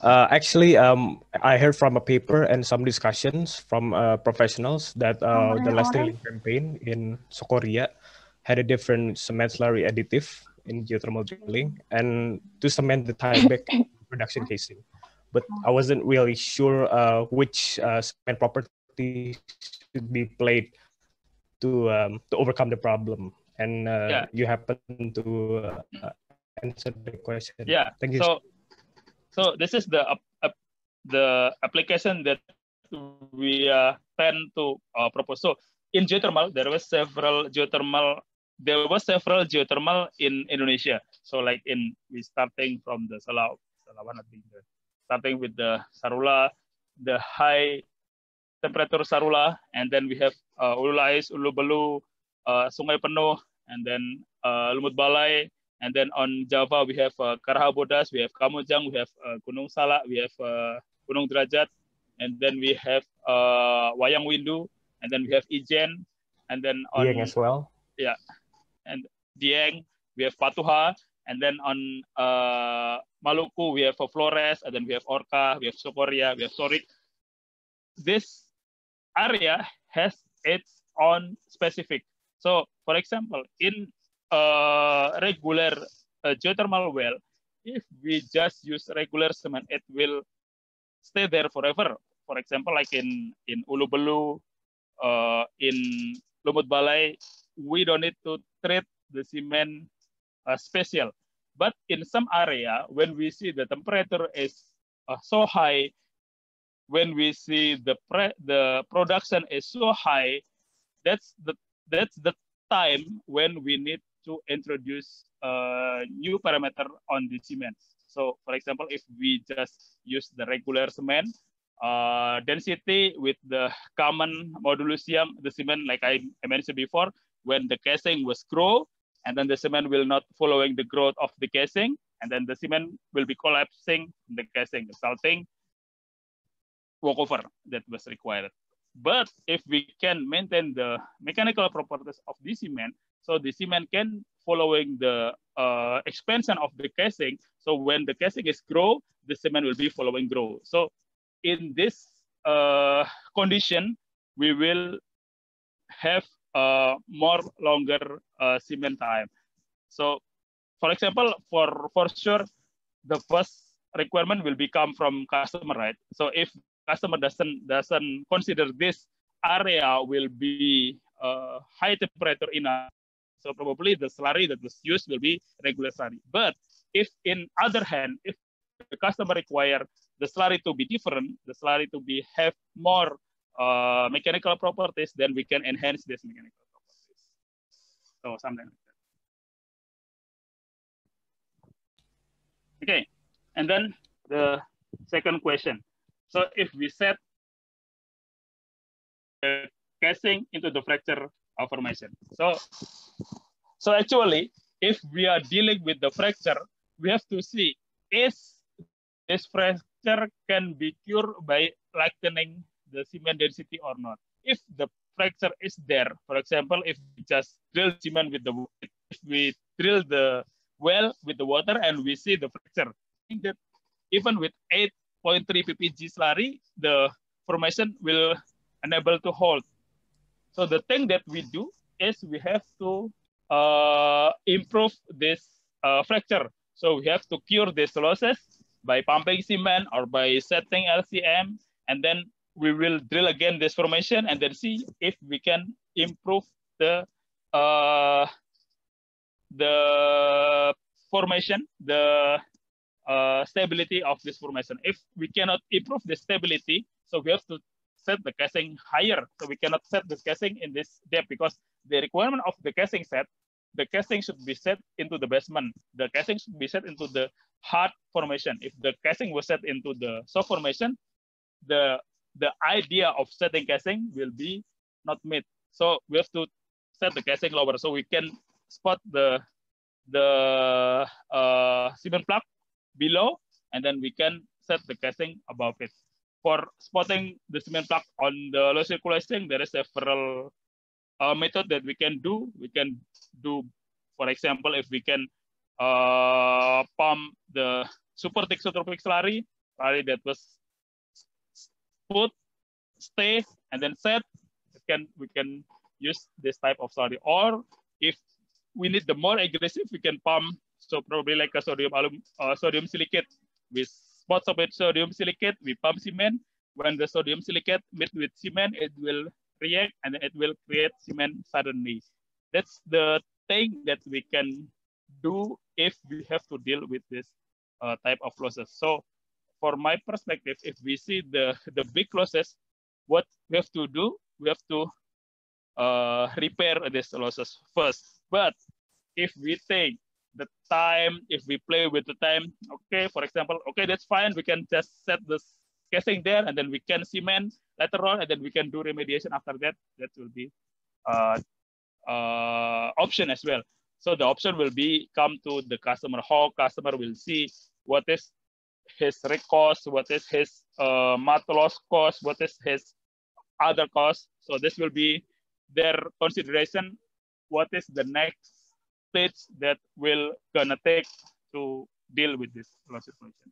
uh, actually, um, I heard from a paper and some discussions from uh, professionals that uh, the lasting campaign in Sokoria had a different cement slurry additive in geothermal drilling and to cement the tieback production casing. But I wasn't really sure uh, which uh, cement property should be played to um, to overcome the problem. And uh, yeah. you happen to uh, answer the question.
Yeah.
Thank you.
So, so this is the the application that we uh, tend to uh, propose. So in geothermal, there was several geothermal there was several geothermal in Indonesia. So like in we starting from the Salau, Salawan, I think, starting with the Sarula, the high temperature Sarula, and then we have uh, Ululais, Ulubelu, uh, Sungai Penuh, and then uh, Lumut Balai, and then on Java we have uh, Karahabodas, we have Kamojang, we have uh, Gunung Salak, we have uh, Gunung Derajat, and then we have uh, Wayang Windu, and then we have Ijen, and then on
as well.
Yeah, and Dieng, we have Patuha, and then on uh, Maluku, we have Flores, and then we have Orca, we have Sokoria, we have Sorik. This area has its own specific. So, for example, in a regular uh, geothermal well, if we just use regular cement, it will stay there forever. For example, like in in Ulubelu, uh, in Lumut Balai, we don't need to treat the cement uh, special. But in some area, when we see the temperature is uh, so high, when we see the the production is so high, that's the that's the time when we need to introduce a new parameter on the cement. So, for example, if we just use the regular cement, uh, density with the common modulusium, the cement, like I mentioned before, when the casing was grow, and then the cement will not following the growth of the casing, and then the cement will be collapsing the casing, resulting workover that was required. But if we can maintain the mechanical properties of the cement, so the cement can following the uh, expansion of the casing. So when the casing is grow, the cement will be following grow. So in this uh, condition, we will have uh, more longer uh, cement time. So, for example, for for sure, the first requirement will become from customer, right? So if customer doesn't doesn't consider this area will be uh, high temperature enough, so probably the slurry that was used will be regular slurry. But if in other hand, if the customer require the slurry to be different, the slurry to be have more uh, mechanical properties, then we can enhance this mechanical properties. So something like that. Okay, and then the second question. So if we set the casing into the fracture formation. So, so actually, if we are dealing with the fracture, we have to see is this fracture can be cured by lightening the cement density or not. If the fracture is there, for example, if we just drill cement with the if we drill the well with the water and we see the fracture, that even with 8.3 ppg slurry, the formation will enable to hold. So the thing that we do is we have to uh, improve this uh, fracture. So we have to cure these losses by pumping cement or by setting LCM, and then we will drill again this formation and then see if we can improve the uh, the formation, the uh, stability of this formation. If we cannot improve the stability, so we have to set the casing higher. So we cannot set the casing in this depth because the requirement of the casing set, the casing should be set into the basement. The casing should be set into the hard formation. If the casing was set into the soft formation, the the idea of setting casing will be not met. So we have to set the casing lower so we can spot the the uh, cement plug below, and then we can set the casing above it. For spotting the cement plug on the low circulation, there is several uh, method that we can do. We can do, for example, if we can uh, pump the super thixotropic slurry, slurry that was put, stay, and then set, we can, we can use this type of slurry. Or if we need the more aggressive, we can pump, so probably like a sodium alum, uh, sodium silicate with spots of it sodium silicate, we pump cement. When the sodium silicate meet with cement, it will react and it will create cement suddenly. That's the thing that we can do if we have to deal with this uh, type of losses. So for my perspective, if we see the, the big losses, what we have to do, we have to uh, repair these losses first. But if we take the time, if we play with the time, okay, for example, okay, that's fine. We can just set the casing there and then we can cement later on and then we can do remediation after that. That will be uh, uh, option as well. So the option will be come to the customer. How customer will see what is his rate cost, what is his uh, mat loss cost, what is his other cost. So this will be their consideration. What is the next stage that will gonna take to deal with this loss situation?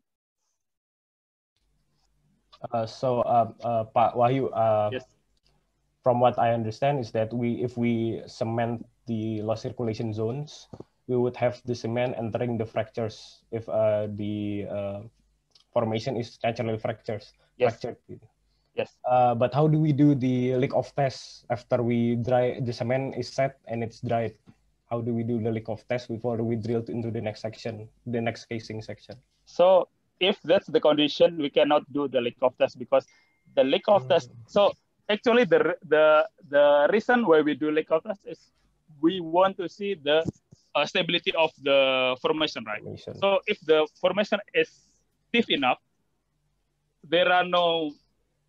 Uh, so, uh, uh, Pak Wahyu, uh,
yes.
from what I understand is that we, if we cement the loss circulation zones, we would have the cement entering the fractures if uh, the uh, formation is naturally fractures,
yes.
fractured.
Yes.
Uh, but how do we do the leak off test after we dry the cement is set and it's dried? how do we do the leak-off test before we drill into the next section, the next casing section?
So if that's the condition, we cannot do the leak-off test because the leak-off test.
Mm.
So actually, the the the reason why we do leak-off test is we want to see the uh, stability of the formation, right?
Formation.
So if the formation is stiff enough, there are no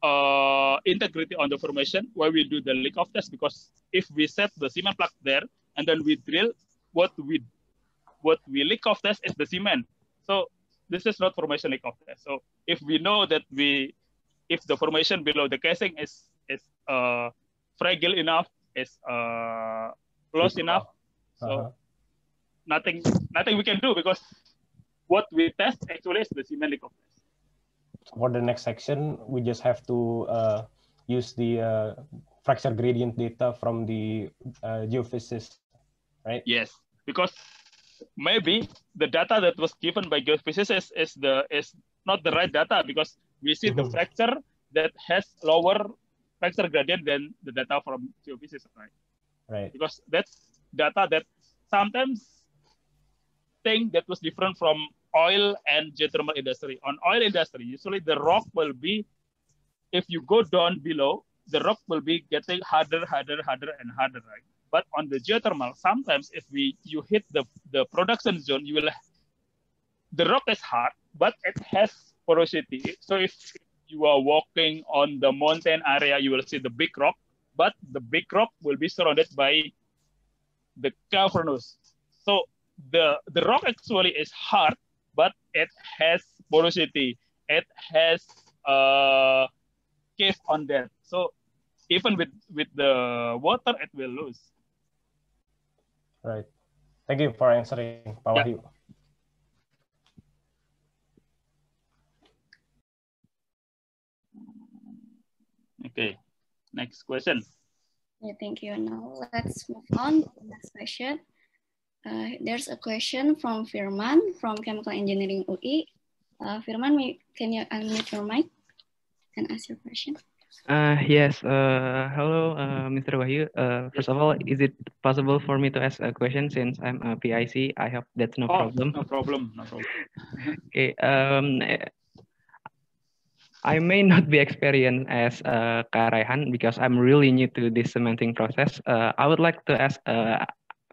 uh, integrity on the formation where we do the leak off test because if we set the cement plug there and then we drill, what we what we leak off test is the cement. So this is not formation leak off test. So if we know that we if the formation below the casing is is uh, fragile enough, is uh, close enough, so
Uh-huh.
nothing nothing we can do because what we test actually is the leak off test.
For the next section, we just have to uh, use the uh, fracture gradient data from the uh, geophysicist, right?
Yes, because maybe the data that was given by geophysicists is the is not the right data because we see the
Mhm.
fracture that has lower fracture gradient than the data from geophysicists, right?
Right.
Because that's data that sometimes think that was different from oil and geothermal industry. On oil industry, usually the rock will be, if you go down below, the rock will be getting harder, harder, harder, and harder, right? But on the geothermal, sometimes if we you hit the, the production zone, you will the rock is hard, but it has porosity. So if you are walking on the mountain area, you will see the big rock, but the big rock will be surrounded by the cavernous. So the the rock actually is hard, it has porosity. It has uh, cave on that. So even with with the water, it will lose.
Right. Thank you for answering, Pak
Yeah.
Wahyu.
Okay, next question.
Yeah, thank you. Now let's move on to the next question. Uh, there's a question from Firman from Chemical Engineering UI. Uh, Firman, may, can you unmute your mic and ask your question?
Uh, yes, uh, hello, uh, Mr. Wahyu. Uh, first of all, is it possible for me to ask a question since I'm a PIC? I hope that's no
Oh,
problem.
no problem, no problem.
Okay, um, I may not be experienced as uh, Kak Raihan because I'm really new to this cementing process. Uh, I would like to ask uh,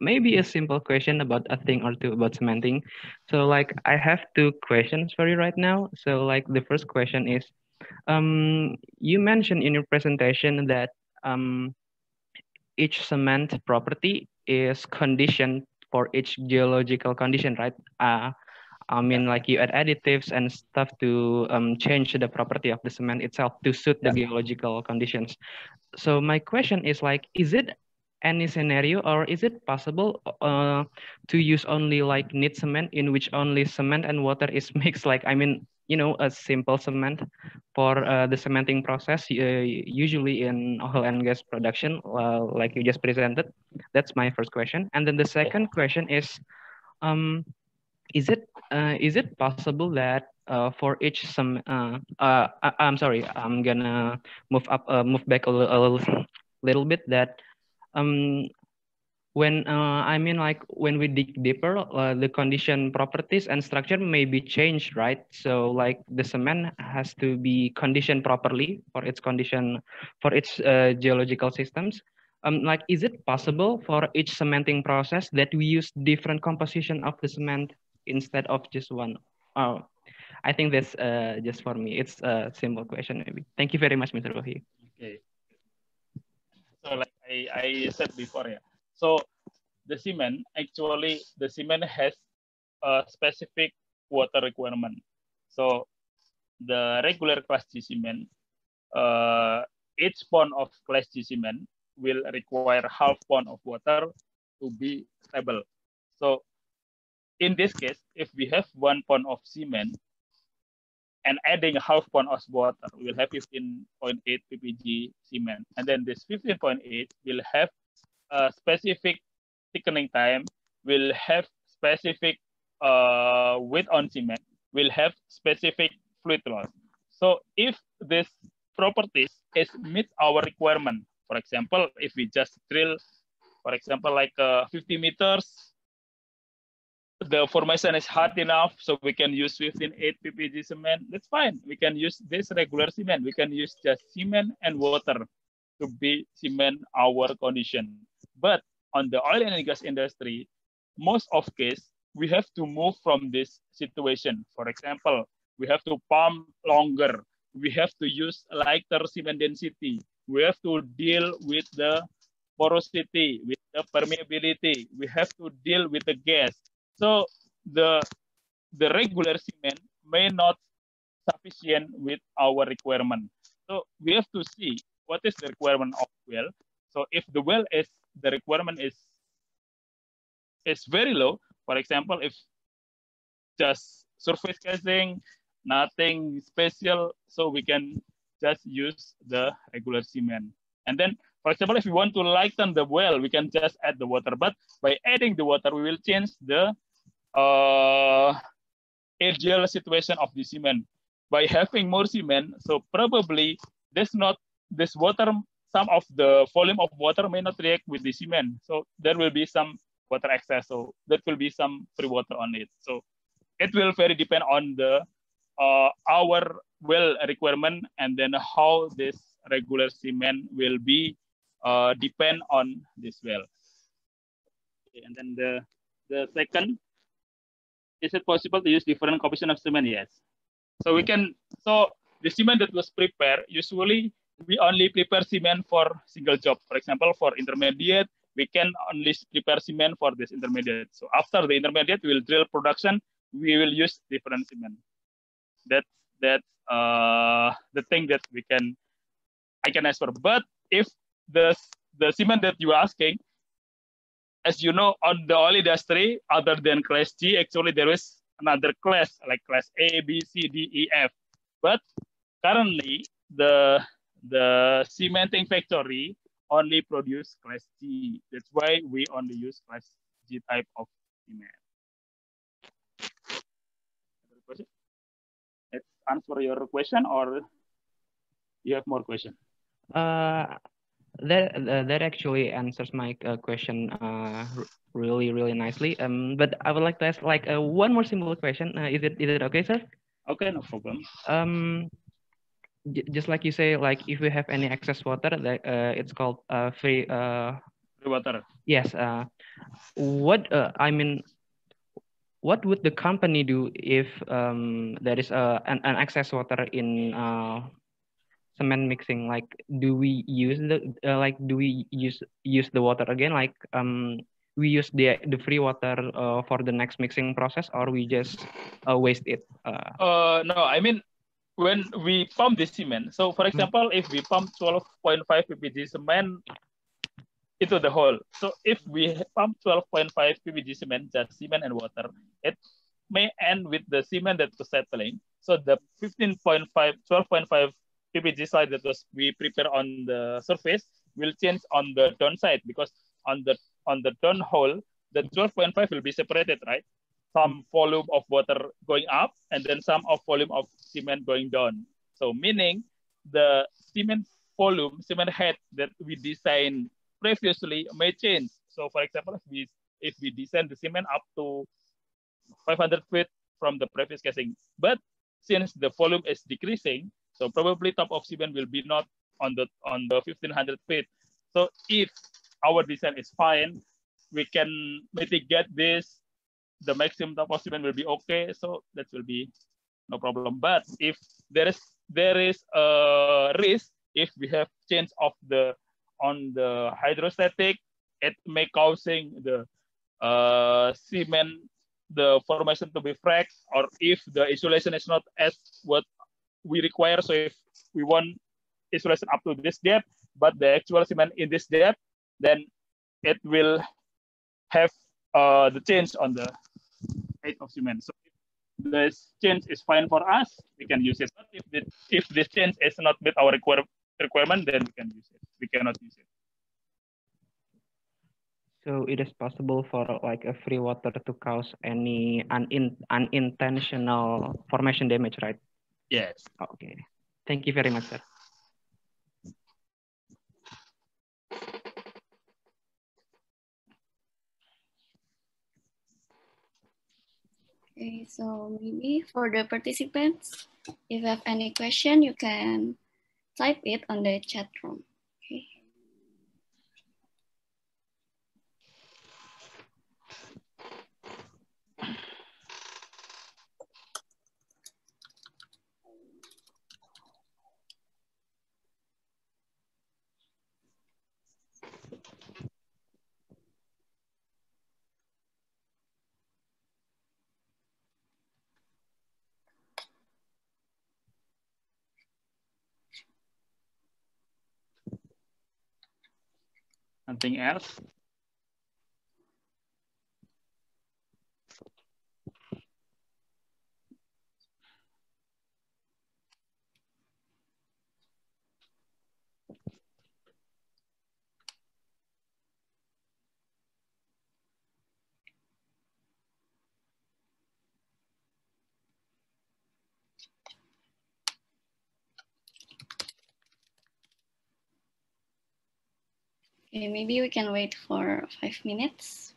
maybe a simple question about a thing or two about cementing. So like I have two questions for you right now. So like the first question is, um, you mentioned in your presentation that um, each cement property is conditioned for each geological condition, right? Uh, I mean, like you add additives and stuff to um, change the property of the cement itself to suit the geological conditions. So my question is like, is it any scenario or is it possible uh, to use only like neat cement in which only cement and water is mixed? Like, I mean, you know, a simple cement for uh, the cementing process, uh, usually in oil and gas production, uh, like you just presented. That's my first question. And then the second question is, um, is it uh, is it possible that uh, for each some uh, uh, I, I'm sorry I'm gonna move up uh, move back a, a little, little bit that um when uh, I mean like when we dig deeper uh, the condition properties and structure may be changed right so like the cement has to be conditioned properly for its condition for its uh, geological systems um, like is it possible for each cementing process that we use different composition of the cement instead of just one? Oh, I think that's uh, just for me. It's a simple question, maybe. Thank you very much, Mr. Rohi.
Okay. So like I, I said before, yeah. So the cement actually the cement has a specific water requirement. So the regular class G cement, uh, each pound of class G cement will require half pound of water to be stable. So in this case, if we have one pound of cement and adding half pound of water, we will have 15.8 ppg cement. And then this 15.8 will have a specific thickening time, will have specific uh, wait on cement, will have specific fluid loss. So if this properties is meet our requirement, for example, if we just drill For example, like uh, 50 meters, the formation is hard enough, so we can use 15 8 ppg cement. That's fine. We can use this regular cement. We can use just cement and water to be cement our condition. But on the oil and gas industry, most of case, we have to move from this situation. For example, we have to pump longer. We have to use lighter cement density. We have to deal with the porosity, with the permeability. We have to deal with the gas. So the, the regular cement may not sufficient with our requirement. So we have to see what is the requirement of well. So if the well is the requirement is is very low, for example, if just surface casing, nothing special, so we can just use the regular cement. And then, for example, if we want to lighten the well, we can just add the water. But by adding the water, we will change the uh, ideal situation of the cement. By having more cement, so probably this not this water, some of the volume of water may not react with the cement. So there will be some water excess. So that will be some free water on it. So it will very depend on the uh, our well requirement and then how this regular cement will be uh, depend on this well. Okay, and then the the second is it possible to use different composition of cement? Yes. So we can, so the cement that was prepared, usually we only prepare cement for single job. For example, for intermediate, we can only prepare cement for this intermediate. So after the intermediate, we will drill production, we will use different cement. That's, that, uh, the thing that we can, I can ask for. But if the, the cement that you are asking as you know, on the oil industry, other than class G, actually there is another class like class A, B, C, D, E, F. But currently, the the cementing factory only produce class G. That's why we only use class G type of cement. Let's answer your question or you have more question?
Uh, that that actually answers my uh, question uh, really really nicely. Um, but I would like to ask like uh, one more simple question. Uh, is it is it okay, sir?
Okay, no problem.
Um, just like you say, like if we have any excess water, that uh, it's called uh, free uh,
free water.
Yes. Uh, what uh, I mean, what would the company do if um, there is uh, an, an excess water in uh, cement mixing like do we use the uh, like do we use use the water again like um we use the the free water uh, for the next mixing process or we just uh, waste it
uh, uh no i mean when we pump the cement so for hmm. example mm. if we pump 12.5 ppg cement into the hole so if we pump 12.5 ppg cement just cement and water it may end with the cement that was settling so the 15.5 12.5 PPG that was we prepare on the surface will change on the turn side because on the on the down hole the 12.5 will be separated, right? Some volume of water going up and then some of volume of cement going down. So meaning the cement volume, cement head that we designed previously may change. So for example, if we if we design the cement up to 500 feet from the previous casing, but since the volume is decreasing, so probably top of cement will be not on the on the 1500 feet. So if our design is fine, we can mitigate this. The maximum top of cement will be okay. So that will be no problem. But if there is there is a risk if we have change of the on the hydrostatic, it may causing the uh, cement the formation to be fracked, or if the insulation is not as what we require. So if we want isolation up to this depth, but the actual cement in this depth, then it will have uh, the change on the height of cement. So if this change is fine for us, we can use it. But if, the, if this change is not with our require, requirement, then we can use it. We cannot use it.
So it is possible for like a free water to cause any unin unintentional formation damage, right?
Yes.
Okay. Thank you very much, sir.
Okay, so maybe for the participants, if you have any question, you can type it on the chat room.
Nothing else?
Okay, maybe we can wait for five minutes.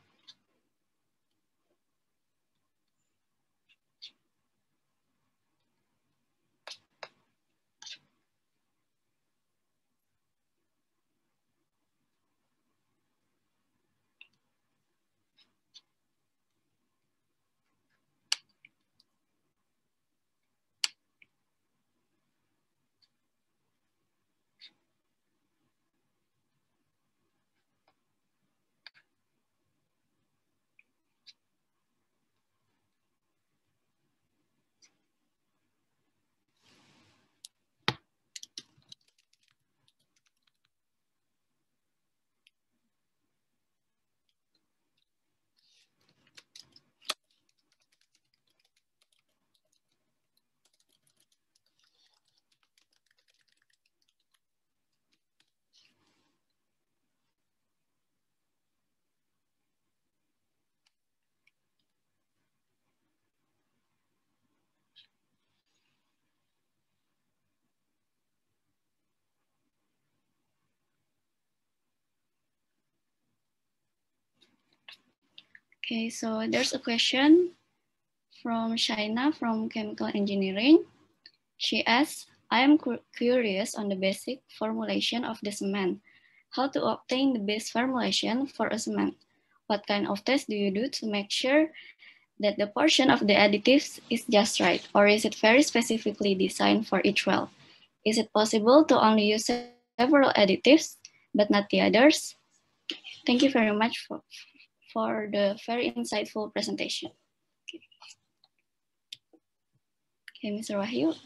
Okay, so there's a question from Shaina from Chemical Engineering. She asks, I am curious on the basic formulation of the cement. How to obtain the base formulation for a cement? What kind of test do you do to make sure that the portion of the additives is just right? Or is it very specifically designed for each well? Is it possible to only use several additives, but not the others? Thank you very much for, for the very insightful presentation. Okay, okay Mr. Wahyu,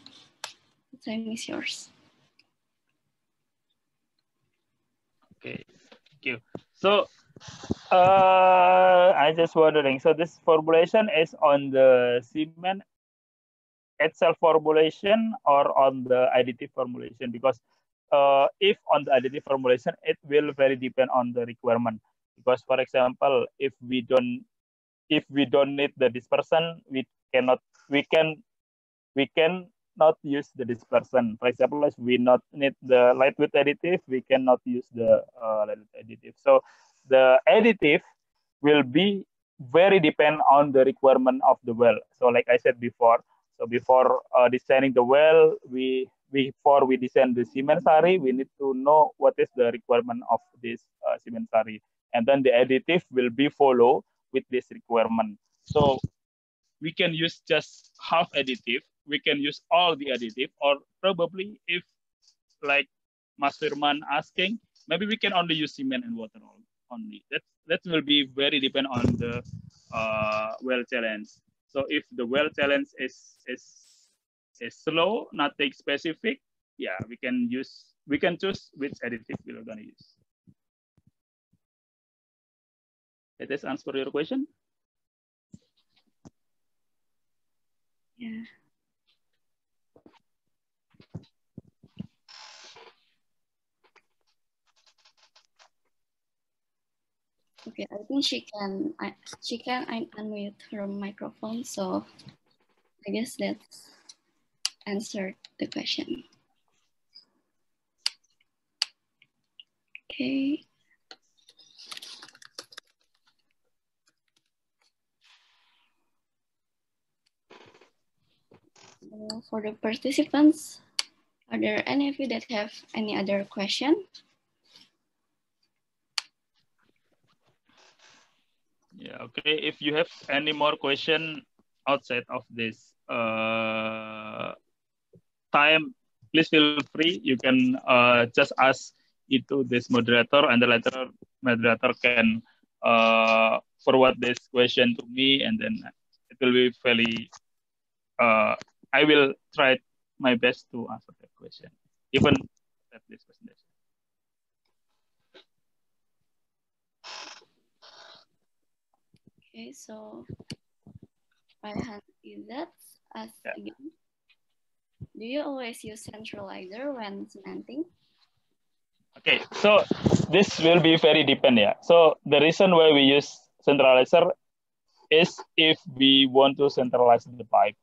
the time is yours.
Okay, thank you. So, uh, I just wondering, so this formulation is on the cement itself formulation or on the additive formulation? Because uh, if on the additive formulation, it will very depend on the requirement because for example if we don't if we don't need the dispersion we cannot we can we can not use the dispersion. For example if we not need the lightweight additive we cannot use the uh, lightweight additive. So the additive will be very depend on the requirement of the well. So like i said before so before uh, designing the well we before we design the cement slurry we need to know what is the requirement of this uh, slurry and then the additive will be follow with this requirement. So we can use just half additive, we can use all the additive, or probably if like Mas Firman asking, maybe we can only use cement and water only. That that will be very depend on the uh, well challenge. So if the well challenge is is is slow, nothing specific, yeah, we can use we can choose which additive we're gonna use. Did this answer your question?
Yeah. Okay, I think she can I, she can unmute her microphone, so I guess that's answered the question. Okay. For the participants, are there any of you that have any other question?
Yeah, okay. If you have any more question outside of this uh, time, please feel free. You can uh, just ask it to this moderator and the later moderator can uh, forward this question to me and then it will be fairly uh, I will try my best to answer that question even at this presentation.
Okay, so I have that as yeah. again. Do you always use centralizer when cementing?
Okay, so this will be very depend, yeah. So the reason why we use centralizer is if we want to centralize the pipe.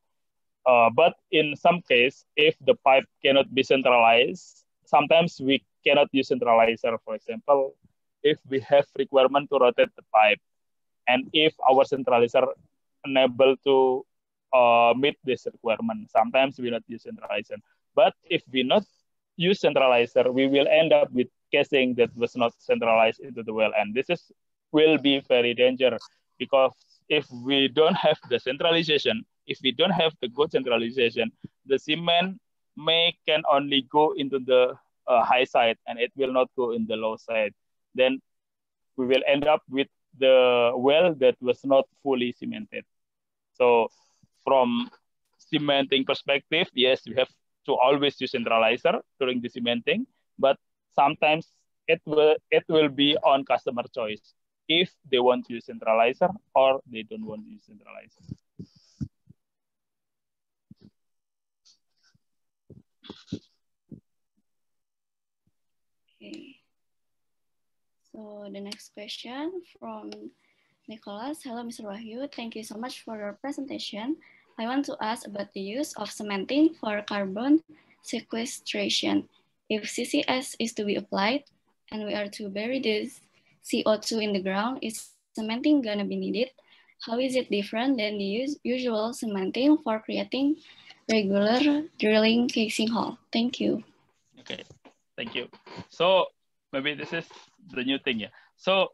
Uh, but in some case, if the pipe cannot be centralized, sometimes we cannot use centralizer. For example, if we have requirement to rotate the pipe, and if our centralizer unable to uh, meet this requirement, sometimes we not use centralizer. But if we not use centralizer, we will end up with casing that was not centralized into the well. And this is will be very dangerous because if we don't have the centralization, if we don't have the good centralization, the cement may can only go into the uh, high side and it will not go in the low side. Then we will end up with the well that was not fully cemented. So from cementing perspective, yes, we have to always use centralizer during the cementing, but sometimes it will it will be on customer choice if they want to use centralizer or they don't want to use centralizer.
Okay. So the next question from Nicholas. Hello, Mr. Wahyu. Thank you so much for your presentation. I want to ask about the use of cementing for carbon sequestration. If CCS is to be applied and we are to bury this CO2 in the ground, is cementing gonna be needed? How is it different than the usual cementing for creating regular drilling casing hole? Thank you.
Okay, thank you. So maybe this is the new thing, yeah. So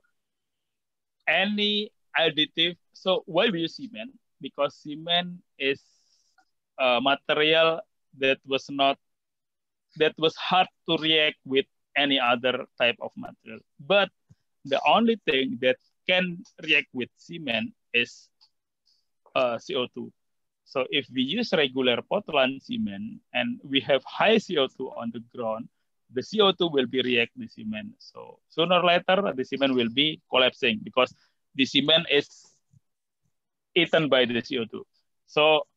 any additive, so why we use cement? because cement is a material that was not that was hard to react with any other type of material. But the only thing that can react with cement is uh, CO2. So if we use regular Portland cement and we have high CO2 on the ground, the CO2 will be react with cement. So sooner or later, the cement will be collapsing because the cement is eaten by the CO2. So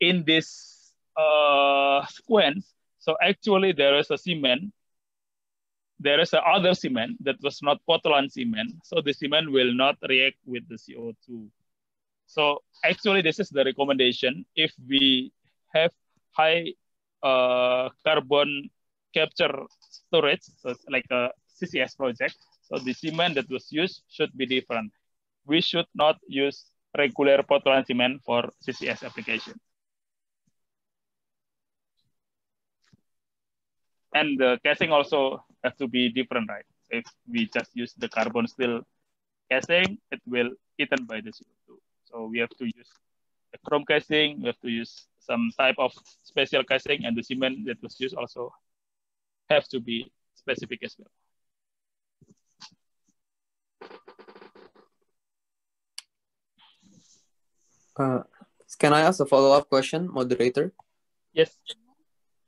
in this uh, sequence, so actually there is a cement, there is other cement that was not Portland cement. So the cement will not react with the CO2. So actually this is the recommendation. If we have high uh, carbon capture storage, so like a CCS project, so the cement that was used should be different. We should not use regular Portland cement for CCS application. And the casing also has to be different, right? If we just use the carbon steel casing, it will eaten by the CO2. So we have to use the chrome casing, we have to use some type of special casing, and the cement that was used also have to be specific as well.
Uh, can I ask a follow-up question, moderator?
Yes.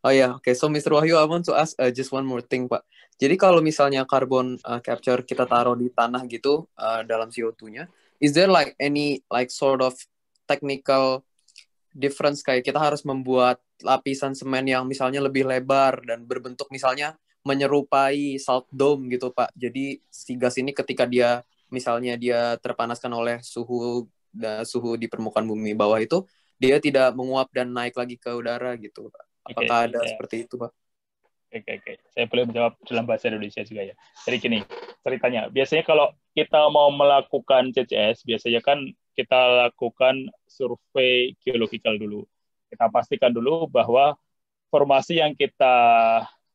Oh ya, yeah. oke. Okay. So, Mr. Wahyu, I want to ask uh, just one more thing, Pak. Jadi kalau misalnya carbon uh, capture kita taruh di tanah gitu uh, dalam CO2-nya, is there like any like sort of technical difference kayak kita harus membuat lapisan semen yang misalnya lebih lebar dan berbentuk misalnya menyerupai salt dome gitu, Pak. Jadi si gas ini ketika dia misalnya dia terpanaskan oleh suhu suhu di permukaan bumi bawah itu dia tidak menguap dan naik lagi ke udara gitu. Apakah okay, ada yeah. seperti itu, Pak?
Oke, okay, oke. Okay. Saya boleh menjawab dalam bahasa Indonesia juga ya. Jadi gini, ceritanya. Biasanya kalau kita mau melakukan CCS, biasanya kan kita lakukan survei geologikal dulu. Kita pastikan dulu bahwa formasi yang kita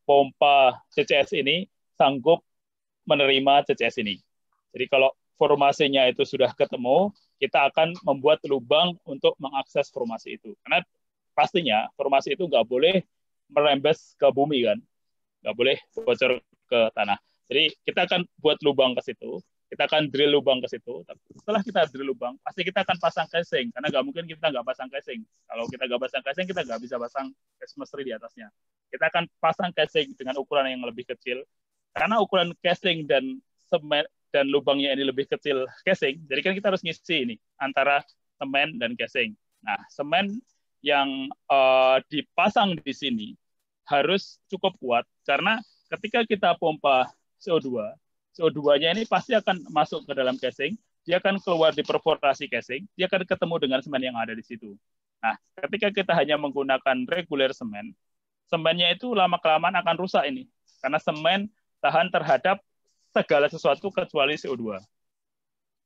pompa CCS ini sanggup menerima CCS ini. Jadi kalau formasinya itu sudah ketemu, kita akan membuat lubang untuk mengakses formasi itu. Karena pastinya formasi itu nggak boleh merembes ke bumi kan, nggak boleh bocor ke tanah. Jadi kita akan buat lubang ke situ, kita akan drill lubang ke situ. Setelah kita drill lubang, pasti kita akan pasang casing, karena nggak mungkin kita nggak pasang casing. Kalau kita nggak pasang casing, kita nggak bisa pasang casing di atasnya. Kita akan pasang casing dengan ukuran yang lebih kecil, karena ukuran casing dan semen dan lubangnya ini lebih kecil casing, jadi kan kita harus ngisi ini antara semen dan casing. Nah, semen yang uh, dipasang di sini harus cukup kuat karena ketika kita pompa CO2, CO2-nya ini pasti akan masuk ke dalam casing, dia akan keluar di perforasi casing, dia akan ketemu dengan semen yang ada di situ. Nah, ketika kita hanya menggunakan reguler semen, semennya itu lama-kelamaan akan rusak ini. Karena semen tahan terhadap segala sesuatu kecuali CO2.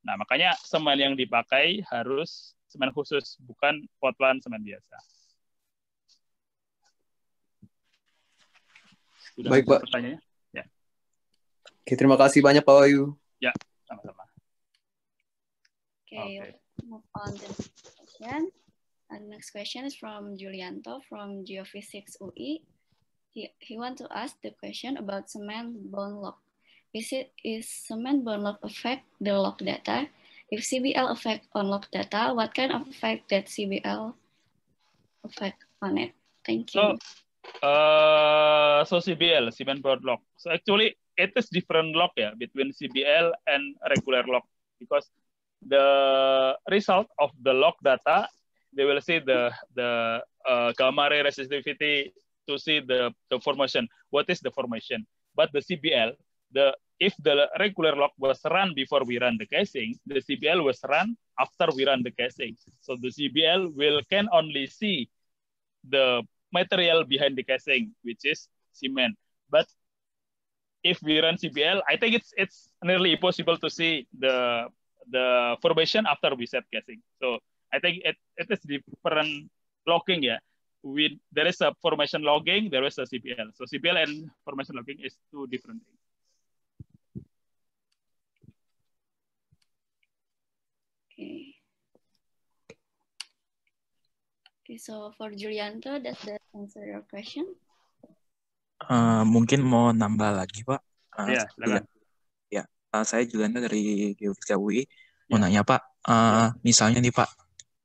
Nah, makanya semen yang dipakai harus semen khusus, bukan Portland semen biasa.
Sudah Baik, Pak. Pertanyaannya? Oke, terima kasih banyak Pak Wahyu.
Ya, sama-sama.
Oke, okay, okay. move on to the next question. And next question is from Julianto from Geophysics UI. He, he want to ask the question about cement bond lock. Is it is cement bond lock affect the lock data? If CBL affect on lock data, what kind of effect that CBL affect on it? Thank you.
So, uh, so CBL, cement bond lock. So actually, it is different lock yeah between CBL and regular lock because the result of the lock data they will see the the uh, gamma ray resistivity to see the the formation what is the formation but the CBL the if the regular lock was run before we run the casing the CBL was run after we run the casing so the CBL will can only see the material behind the casing which is cement but if we run CBL, I think it's it's nearly impossible to see the the formation after we set casing. So I think it, it is different logging, yeah. We there is a formation logging, there is a CBL. So CBL and formation logging is two different things.
Okay. Okay, so for Julianto, does that answer your question?
Uh, mungkin mau nambah lagi, Pak. Uh,
ya,
ya uh, saya Juliana dari Geofisika UI. Mau ya. nanya, Pak, uh, misalnya nih, Pak,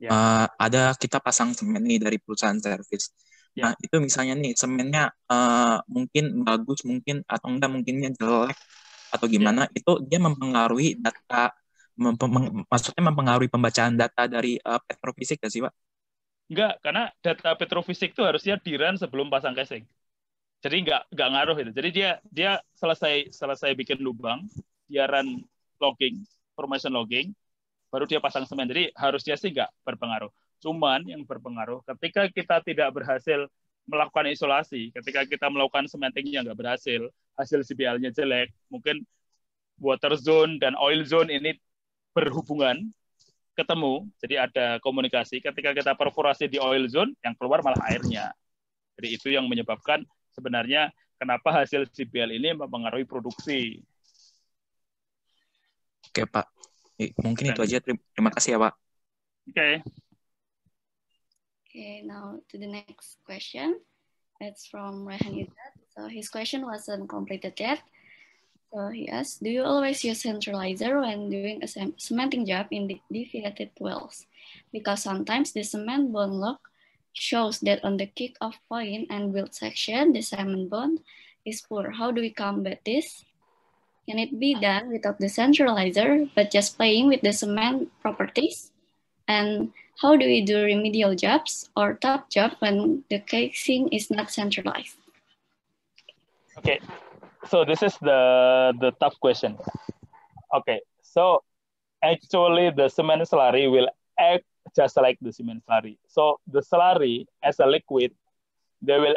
ya. uh, ada kita pasang semen nih dari perusahaan servis. Ya. Nah, itu misalnya nih, semennya uh, mungkin bagus, mungkin atau enggak, mungkinnya jelek, atau gimana, ya. itu dia mempengaruhi data, mem maksudnya mempengaruhi pembacaan data dari uh, petrofisik gak sih, Pak?
Enggak, karena data petrofisik itu harusnya di run sebelum pasang casing. Jadi nggak nggak ngaruh itu jadi dia dia selesai selesai bikin lubang dia run logging formation logging baru dia pasang semen. Jadi harusnya sih nggak berpengaruh. Cuman yang berpengaruh ketika kita tidak berhasil melakukan isolasi ketika kita melakukan cementing yang nggak berhasil hasil CBL-nya jelek mungkin water zone dan oil zone ini berhubungan ketemu jadi ada komunikasi ketika kita perforasi di oil zone yang keluar malah airnya jadi itu yang menyebabkan sebenarnya kenapa hasil CBL ini mempengaruhi produksi.
Oke Pak, mungkin itu aja. Terima kasih ya Pak.
Oke. Okay.
Okay, now to the next question. It's from Rehan Yudhat. So his question wasn't completed yet. So he asked, do you always use centralizer when doing a cementing job in the deviated wells? Because sometimes the cement bond log shows that on the kick-off point and build section, the cement bond is poor. How do we combat this? Can it be done without the centralizer, but just playing with the cement properties? And how do we do remedial jobs or top job when the casing is not centralized?
Okay, so this is the, the tough question. Okay, so actually the cement slurry will act just like the cement slurry. So the slurry as a liquid, they will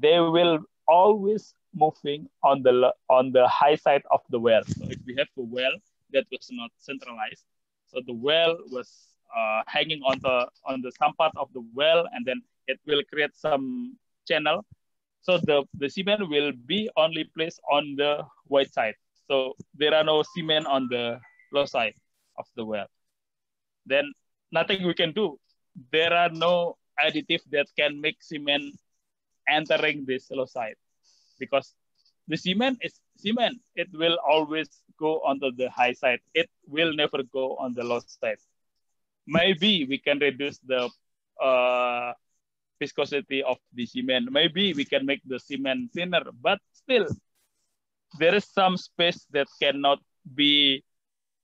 they will always moving on the on the high side of the well. So if we have a well that was not centralized, so the well was uh, hanging on the on the some part of the well, and then it will create some channel. So the, the cement will be only placed on the white side. So there are no cement on the low side of the well. Then nothing we can do. There are no additive that can make cement entering this low side because the cement is cement. It will always go onto the high side. It will never go on the low side. Maybe we can reduce the uh, viscosity of the cement. Maybe we can make the cement thinner, but still there is some space that cannot be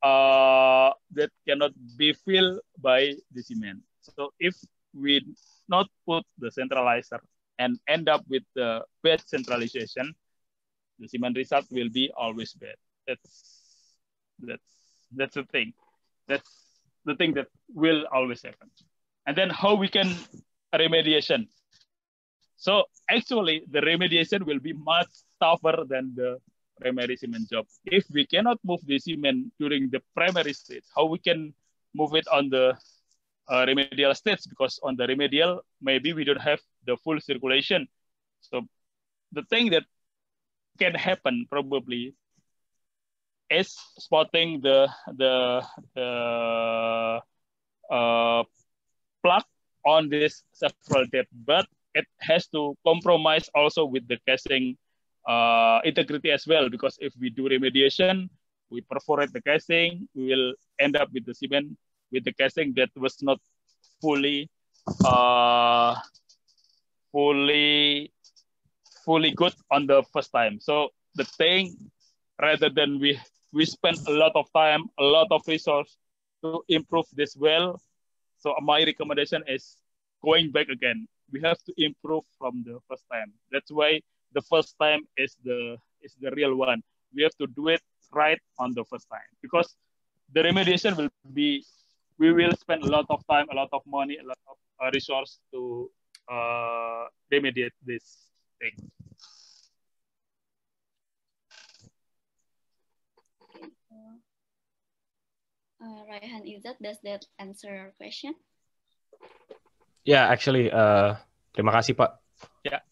uh, that cannot be filled by the cement. So if we not put the centralizer and end up with the bad centralization, the cement result will be always bad. That's that's that's the thing. That's the thing that will always happen. And then how we can remediation. So actually the remediation will be much tougher than the primary cement job. If we cannot move the cement during the primary stage, how we can move it on the uh, remedial stage? Because on the remedial, maybe we don't have the full circulation. So the thing that can happen probably is spotting the the the uh, plug on this several depth, but it has to compromise also with the casing uh, integrity as well. Because if we do remediation, we perforate the casing, we will end up with the cement with the casing that was not fully uh, fully fully good on the first time. So the thing, rather than we we spend a lot of time, a lot of resource to improve this well. So my recommendation is going back again. We have to improve from the first time. That's why the first time is the is the real one. We have to do it right on the first time because the remediation will be we will spend a lot of time, a lot of money, a lot of uh, resource to uh, remediate this thing.
Uh, Raihan, is that does that answer your question?
Yeah, actually, uh, terima kasih Pak.
Ya.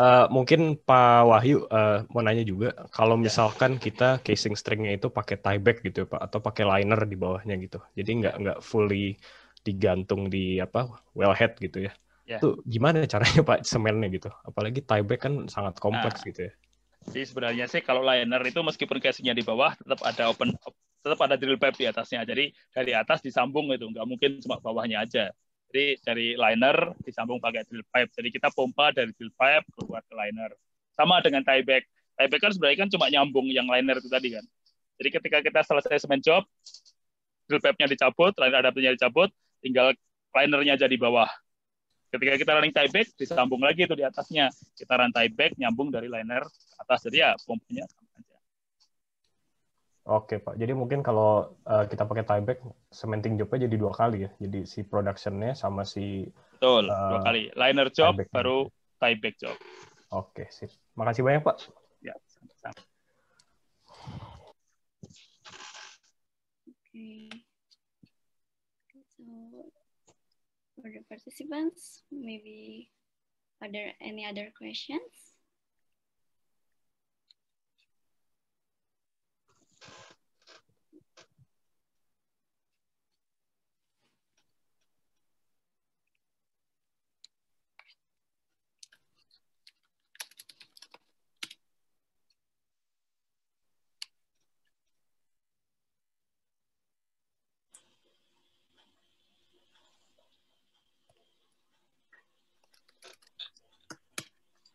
Uh, mungkin Pak Wahyu uh, mau nanya juga, kalau misalkan kita casing stringnya itu pakai tieback gitu ya Pak, atau pakai liner di bawahnya gitu, jadi nggak nggak fully digantung di apa wellhead gitu ya.
Ya.
Itu gimana caranya Pak semennya gitu? Apalagi tieback kan sangat kompleks
Nah.
gitu ya.
Jadi sebenarnya sih kalau liner itu meskipun casingnya di bawah tetap ada open tetap ada drill pipe di atasnya. Jadi dari atas disambung itu nggak mungkin cuma bawahnya aja. Jadi dari liner disambung pakai drill pipe. Jadi kita pompa dari drill pipe keluar ke liner. Sama dengan tieback. Tieback kan sebenarnya kan cuma nyambung yang liner itu tadi kan. Jadi ketika kita selesai semen job, drill pipe-nya dicabut, liner adapternya dicabut, tinggal linernya aja di bawah. Ketika kita running tieback, disambung lagi itu di atasnya. Kita run tieback, nyambung dari liner atas. Jadi ya pompanya sama.
Oke Pak, jadi mungkin kalau uh, kita pakai tieback, cementing jobnya jadi dua kali ya. Jadi si productionnya sama si
Betul, dua
Uh,
kali. Liner job,
tieback.
baru tieback job.
Oke, sip. Makasih banyak Pak.
Ya, sama-sama.
Okay. So for the participants, maybe are there any other questions?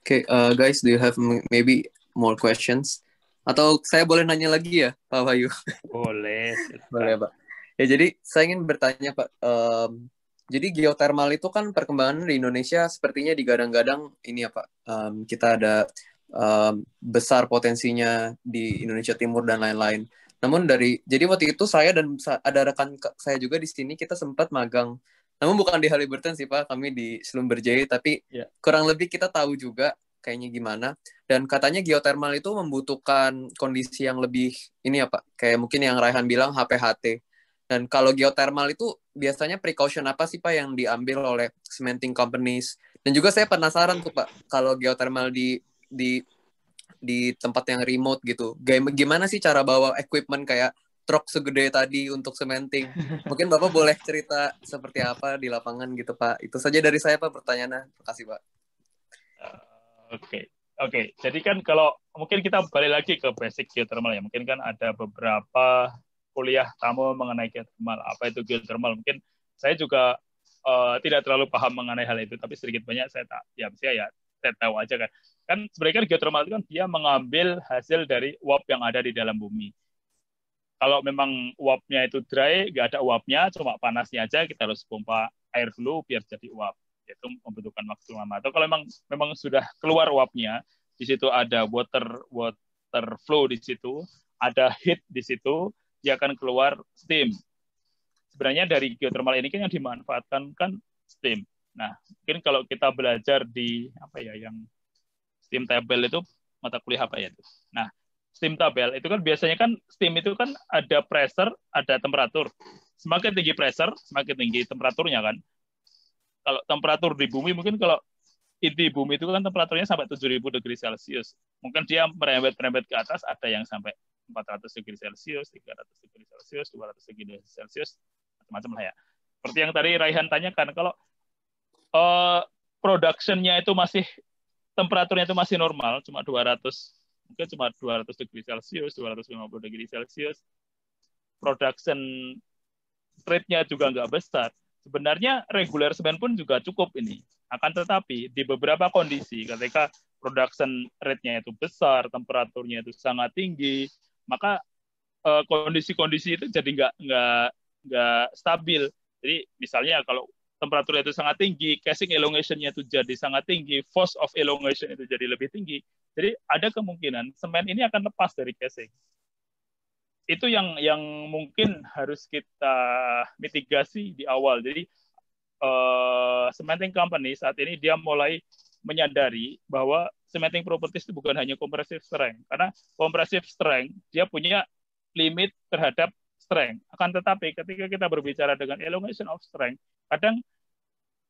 Okay, uh, guys, do you have maybe more questions? Atau saya boleh nanya lagi ya, Pak Wahyu?
Boleh.
Boleh, Pak. Ya, jadi saya ingin bertanya, Pak. Em, jadi geothermal itu kan perkembangan di Indonesia sepertinya digadang-gadang ini ya, Pak. Em, kita ada em, besar potensinya di Indonesia Timur dan lain-lain. Namun dari jadi waktu itu saya dan ada rekan saya juga di sini kita sempat magang. Namun bukan di Halliburton sih, Pak. Kami di Slumberjaya, tapi
Ya.
kurang lebih kita tahu juga kayaknya gimana. Dan katanya geothermal itu membutuhkan kondisi yang lebih ini ya Pak, kayak mungkin yang Raihan bilang HPHT. Dan kalau geothermal itu biasanya precaution apa sih Pak yang diambil oleh cementing companies? Dan juga saya penasaran tuh Pak, kalau geothermal di di di tempat yang remote gitu, gimana sih cara bawa equipment kayak truk segede tadi untuk cementing? Mungkin Bapak boleh cerita seperti apa di lapangan gitu Pak. Itu saja dari saya Pak pertanyaannya. Terima kasih Pak.
Oke. Okay. Oke, okay. jadi kan kalau mungkin kita balik lagi ke basic geothermal ya. Mungkin kan ada beberapa kuliah tamu mengenai geothermal. Apa itu geothermal? Mungkin saya juga uh, tidak terlalu paham mengenai hal itu, tapi sedikit banyak saya tak, ya saya ya saya tahu aja kan. Kan sebenarnya kan geothermal itu kan dia mengambil hasil dari uap yang ada di dalam bumi. Kalau memang uapnya itu dry, nggak ada uapnya, cuma panasnya aja, kita harus pompa air dulu biar jadi uap. Itu membutuhkan waktu lama. Atau kalau memang memang sudah keluar uapnya, di situ ada water water flow di situ, ada heat di situ, dia akan keluar steam. Sebenarnya dari geothermal ini kan yang dimanfaatkan kan steam. Nah, mungkin kalau kita belajar di apa ya yang steam table itu mata kuliah apa ya itu. Nah, steam table itu kan biasanya kan steam itu kan ada pressure, ada temperatur. Semakin tinggi pressure, semakin tinggi temperaturnya kan. Kalau temperatur di bumi mungkin kalau inti bumi itu kan temperaturnya sampai 7000 degree Celcius. Mungkin dia merembet-merembet ke atas ada yang sampai 400 degree Celcius, 300 degree Celcius, 200 degree Celcius, macam-macam lah ya. Seperti yang tadi Raihan tanyakan, kalau uh, production-nya itu masih temperaturnya itu masih normal, cuma 200 mungkin cuma 200 degree Celcius, 250 degree Celcius, production rate-nya juga nggak besar. Sebenarnya reguler semen pun juga cukup ini. Akan tetapi di beberapa kondisi ketika production rate-nya itu besar, temperaturnya itu sangat tinggi, maka eh, kondisi-kondisi itu jadi nggak nggak nggak stabil. Jadi misalnya kalau temperaturnya itu sangat tinggi, casing elongation-nya itu jadi sangat tinggi, force of elongation itu jadi lebih tinggi. Jadi ada kemungkinan semen ini akan lepas dari casing. Itu yang yang mungkin harus kita mitigasi di awal. Jadi uh, cementing company saat ini dia mulai menyadari bahwa cementing properties itu bukan hanya compressive strength karena compressive strength dia punya limit terhadap strength akan tetapi ketika kita berbicara dengan elongation of strength kadang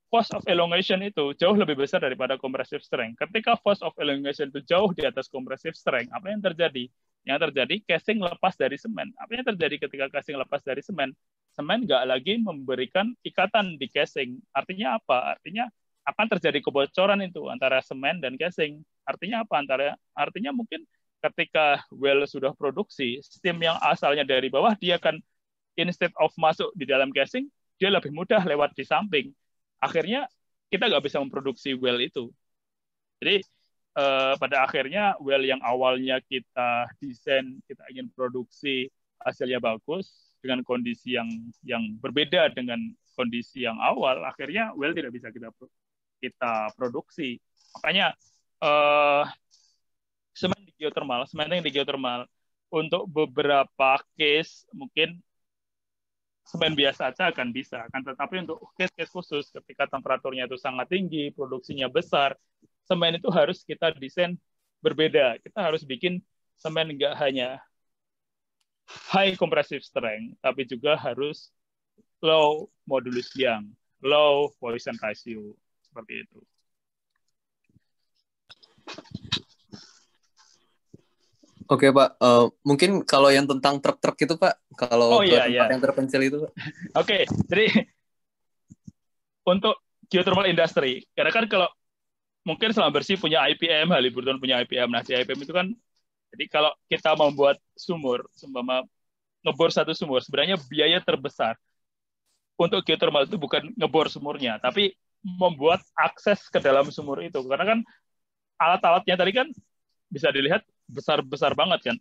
force of elongation itu jauh lebih besar daripada compressive strength ketika force of elongation itu jauh di atas compressive strength apa yang terjadi yang terjadi casing lepas dari semen apa yang terjadi ketika casing lepas dari semen semen nggak lagi memberikan ikatan di casing artinya apa artinya akan terjadi kebocoran itu antara semen dan casing. Artinya apa? Antara artinya mungkin ketika well sudah produksi, steam yang asalnya dari bawah dia akan instead of masuk di dalam casing, dia lebih mudah lewat di samping. Akhirnya kita nggak bisa memproduksi well itu. Jadi eh, pada akhirnya well yang awalnya kita desain, kita ingin produksi hasilnya bagus dengan kondisi yang yang berbeda dengan kondisi yang awal, akhirnya well tidak bisa kita kita produksi. Makanya uh, semen di geothermal, semen yang di geothermal untuk beberapa case mungkin semen biasa saja akan bisa. Akan tetapi untuk case-case khusus ketika temperaturnya itu sangat tinggi, produksinya besar, semen itu harus kita desain berbeda. Kita harus bikin semen enggak hanya high compressive strength, tapi juga harus low modulus yang low Poisson ratio seperti itu.
Oke Pak, uh, mungkin kalau yang tentang truk-truk itu Pak, kalau
oh, iya,
tempat
iya.
yang terpencil itu Pak.
Oke, jadi untuk geothermal industry, karena kan kalau mungkin selama bersih punya IPM, Halliburton punya IPM, nah di IPM itu kan, jadi kalau kita membuat sumur, seumpama ngebor satu sumur, sebenarnya biaya terbesar untuk geothermal itu bukan ngebor sumurnya, tapi membuat akses ke dalam sumur itu karena kan alat-alatnya tadi kan bisa dilihat besar-besar banget kan.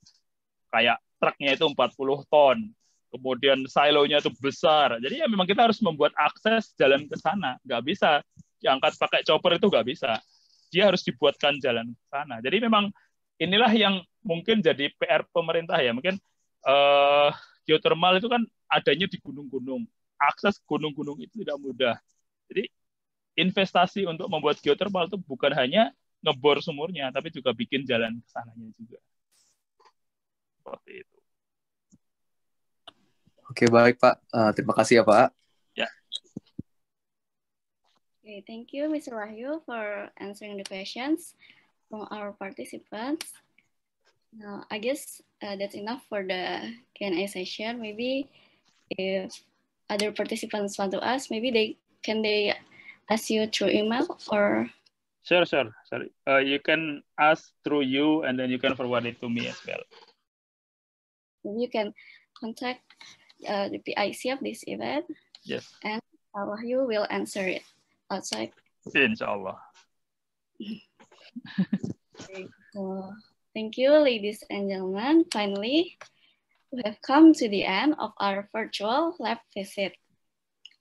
Kayak truknya itu 40 ton kemudian silonya itu besar. Jadi ya memang kita harus membuat akses jalan ke sana. Nggak bisa diangkat pakai chopper itu nggak bisa. Dia harus dibuatkan jalan ke sana. Jadi memang inilah yang mungkin jadi PR pemerintah ya. Mungkin uh, geothermal itu kan adanya di gunung-gunung. Akses gunung-gunung itu tidak mudah. Jadi investasi untuk membuat geothermal itu bukan hanya ngebor sumurnya, tapi juga bikin jalan ke sananya juga. Seperti itu.
Oke, baik Pak. Uh, terima kasih ya Pak.
Ya.
Okay, thank you Mr. Wahyu for answering the questions from our participants. Now, I guess uh, that's enough for the Q&A session. Maybe if other participants want to ask, maybe they can they ask you through email or?
Sure, sure. Sorry, uh, you can ask through you, and then you can forward it to me as well.
You can contact uh, the PIC of this event.
Yes.
And you will answer it outside.
Inshallah.
okay, so thank you, ladies and gentlemen. Finally, we have come to the end of our virtual lab visit.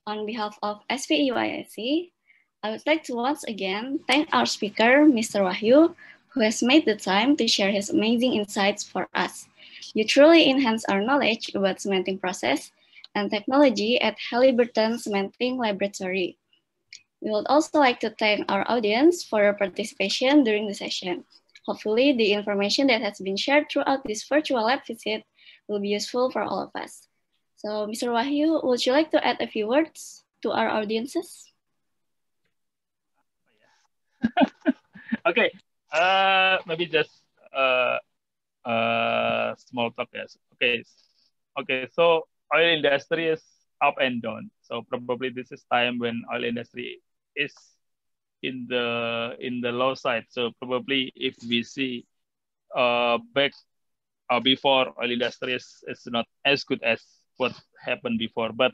On behalf of SPEUISC, I would like to once again thank our speaker, Mr. Wahyu, who has made the time to share his amazing insights for us. You truly enhance our knowledge about cementing process and technology at Halliburton Cementing Laboratory. We would also like to thank our audience for your participation during the session. Hopefully, the information that has been shared throughout this virtual lab visit will be useful for all of us. So, Mr. Wahyu, would you like to add a few words to our audiences?
okay, uh, maybe just uh, uh, small talk yes. Okay, okay. So oil industry is up and down. So probably this is time when oil industry is in the in the low side. So probably if we see uh, back uh, before oil industry is, is not as good as what happened before. But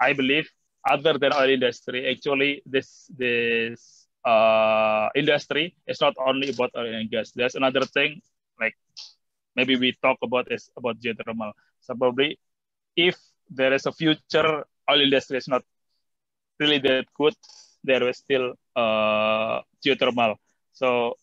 I believe other than oil industry, actually this this uh, industry is not only about oil and gas. There's another thing like maybe we talk about is about geothermal. So probably if there is a future oil industry is not really that good, there is still uh, geothermal. So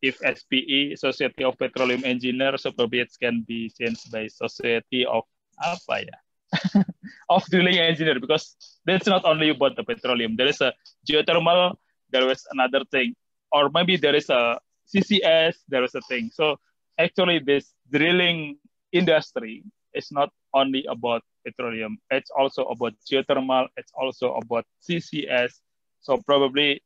if SPE, Society of Petroleum Engineers, so probably it can be changed by Society of apa ya? of drilling engineer because that's not only about the petroleum. There is a geothermal, there is another thing, or maybe there is a CCS, there is a thing. So actually this drilling industry is not only about petroleum. It's also about geothermal. It's also about CCS. So probably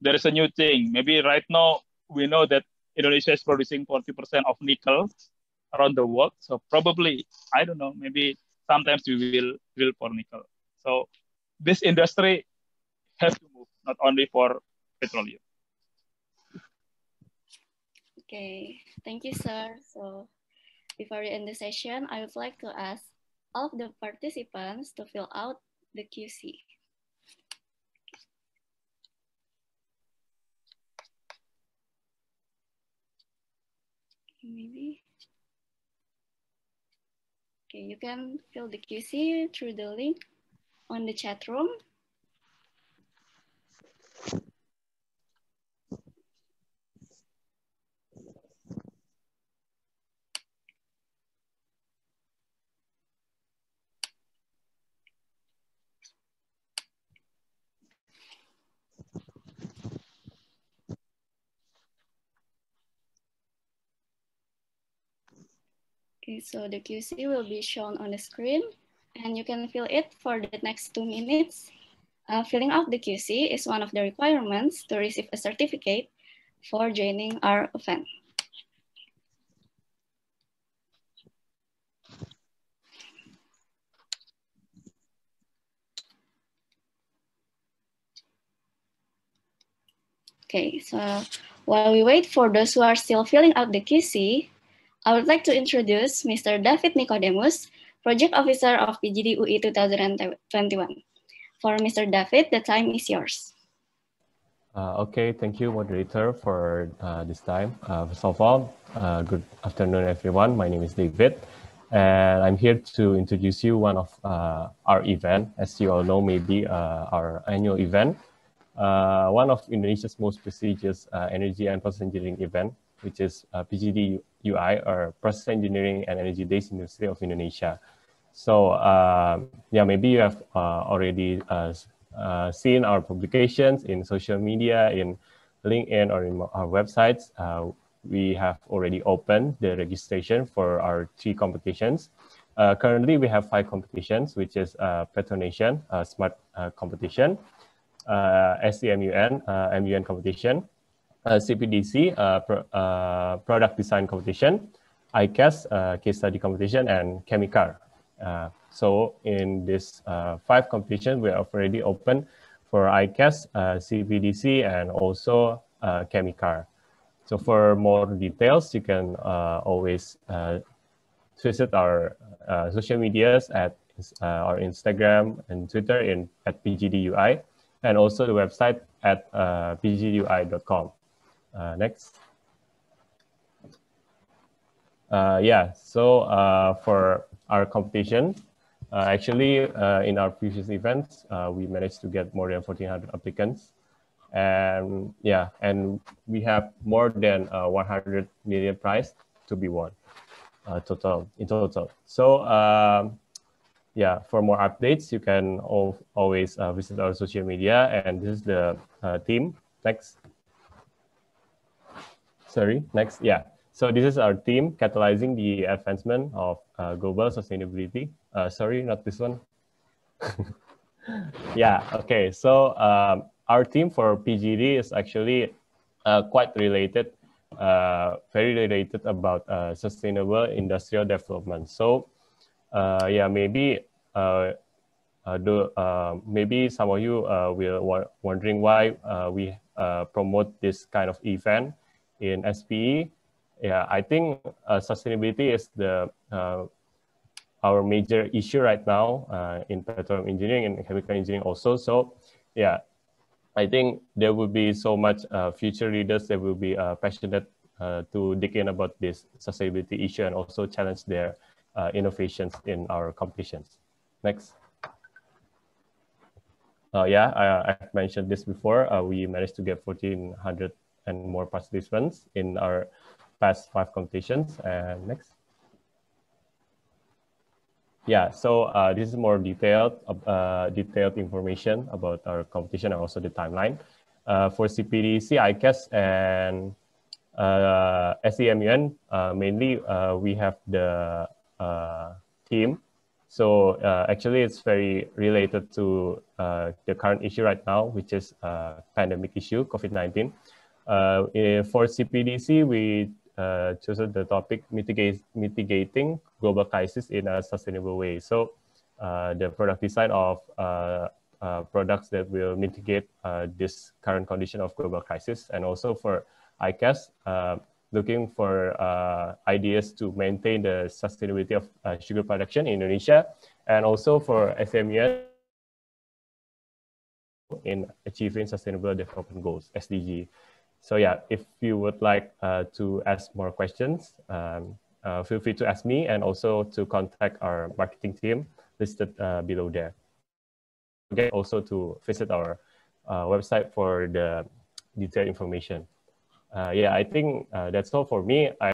there is a new thing. Maybe right now we know that Indonesia is producing 40% of nickel around the world. So probably, I don't know, maybe sometimes we will drill for nickel. So this industry has to move, not only for petroleum.
Okay, thank you, sir. So before we end the session, I would like to ask all of the participants to fill out the QC. Maybe. Okay, you can fill the QC through the link on the chat room. Okay, so the QC will be shown on the screen and you can fill it for the next two minutes. Uh, filling out the QC is one of the requirements to receive a certificate for joining our event. Okay, so while we wait for those who are still filling out the QC, I would like to introduce Mr. David Nicodemus, Project Officer of PGD UI 2021. For Mr. David, the time is yours.
Uh, okay, thank you, moderator, for uh, this time. Uh, first of all, uh, good afternoon, everyone. My name is David, and I'm here to introduce you one of uh, our event. As you all know, maybe uh, our annual event, one of Indonesia's most prestigious energy and process engineering event, which is PGD UI or Process Engineering and Energy Days University of Indonesia. So uh, yeah, maybe you have uh, already uh, uh, seen our publications in social media, in LinkedIn or in our websites. We have already opened the registration for our three competitions. uh, currently we have five competitions, which is uh, Petronation, uh, Smart uh, Competition, uh, SCMUN, MUN competition, CPDC, pro, Product Design competition, ICAS, Case Study competition, and Chemicar. Uh, so in this uh, five competitions, we are already open for ICAS, uh, CPDC, and also uh, Chemicar. So for more details, you can uh, always uh, visit our uh, social medias at uh, our Instagram and Twitter in at pgdui, and also the website at uh, pgdui.com. Uh, next. Uh, yeah, so uh, for our competition, uh, actually uh, in our previous events, uh, we managed to get more than 1,400 applicants. And yeah, and we have more than uh, 100 million prize to be won total in total. So um, yeah, for more updates, you can al always visit our social media. And this is the team. Next. Sorry, next. Yeah. So this is our team catalyzing the advancement of uh, global sustainability. Uh, sorry, not this one. yeah, okay. So um, our team for PGD is actually uh, quite related, uh, very related about uh, sustainable industrial development. So uh, yeah, maybe do, maybe some of you will wa wondering why we promote this kind of event in SPE. Yeah, I think sustainability is the our major issue right now uh, in petroleum engineering and chemical engineering also. So yeah, I think there will be so much uh, future leaders that will be uh, passionate uh, to dig in about this sustainability issue and also challenge their uh, innovations in our competitions. Next. Uh, yeah, I, I've mentioned this before. Uh, we managed to get 1,400 and more participants in our past five competitions. And next. Yeah, so uh, this is more detailed, uh, detailed information about our competition and also the timeline. Uh, for CPDC, ICAS, and uh, SCMUN, uh, mainly uh, we have the uh, team. So actually it's very related to the current issue right now, which is pandemic issue, COVID-19. Uh, eh, for CPDC, we uh, chose the topic mitigate, mitigating global crisis in a sustainable way. So uh, the product design of uh, uh, products that will mitigate uh, this current condition of global crisis. And also for ICAS, uh, looking for ideas to maintain the sustainability of sugar production in Indonesia. And also for SMEs in achieving sustainable development goals, SDG. So yeah, if you would like uh, to ask more questions, um, uh, feel free to ask me and also to contact our marketing team listed uh, below there. Again, also to visit our uh, website for the detailed information. Uh, yeah, I think uh, that's all for me. I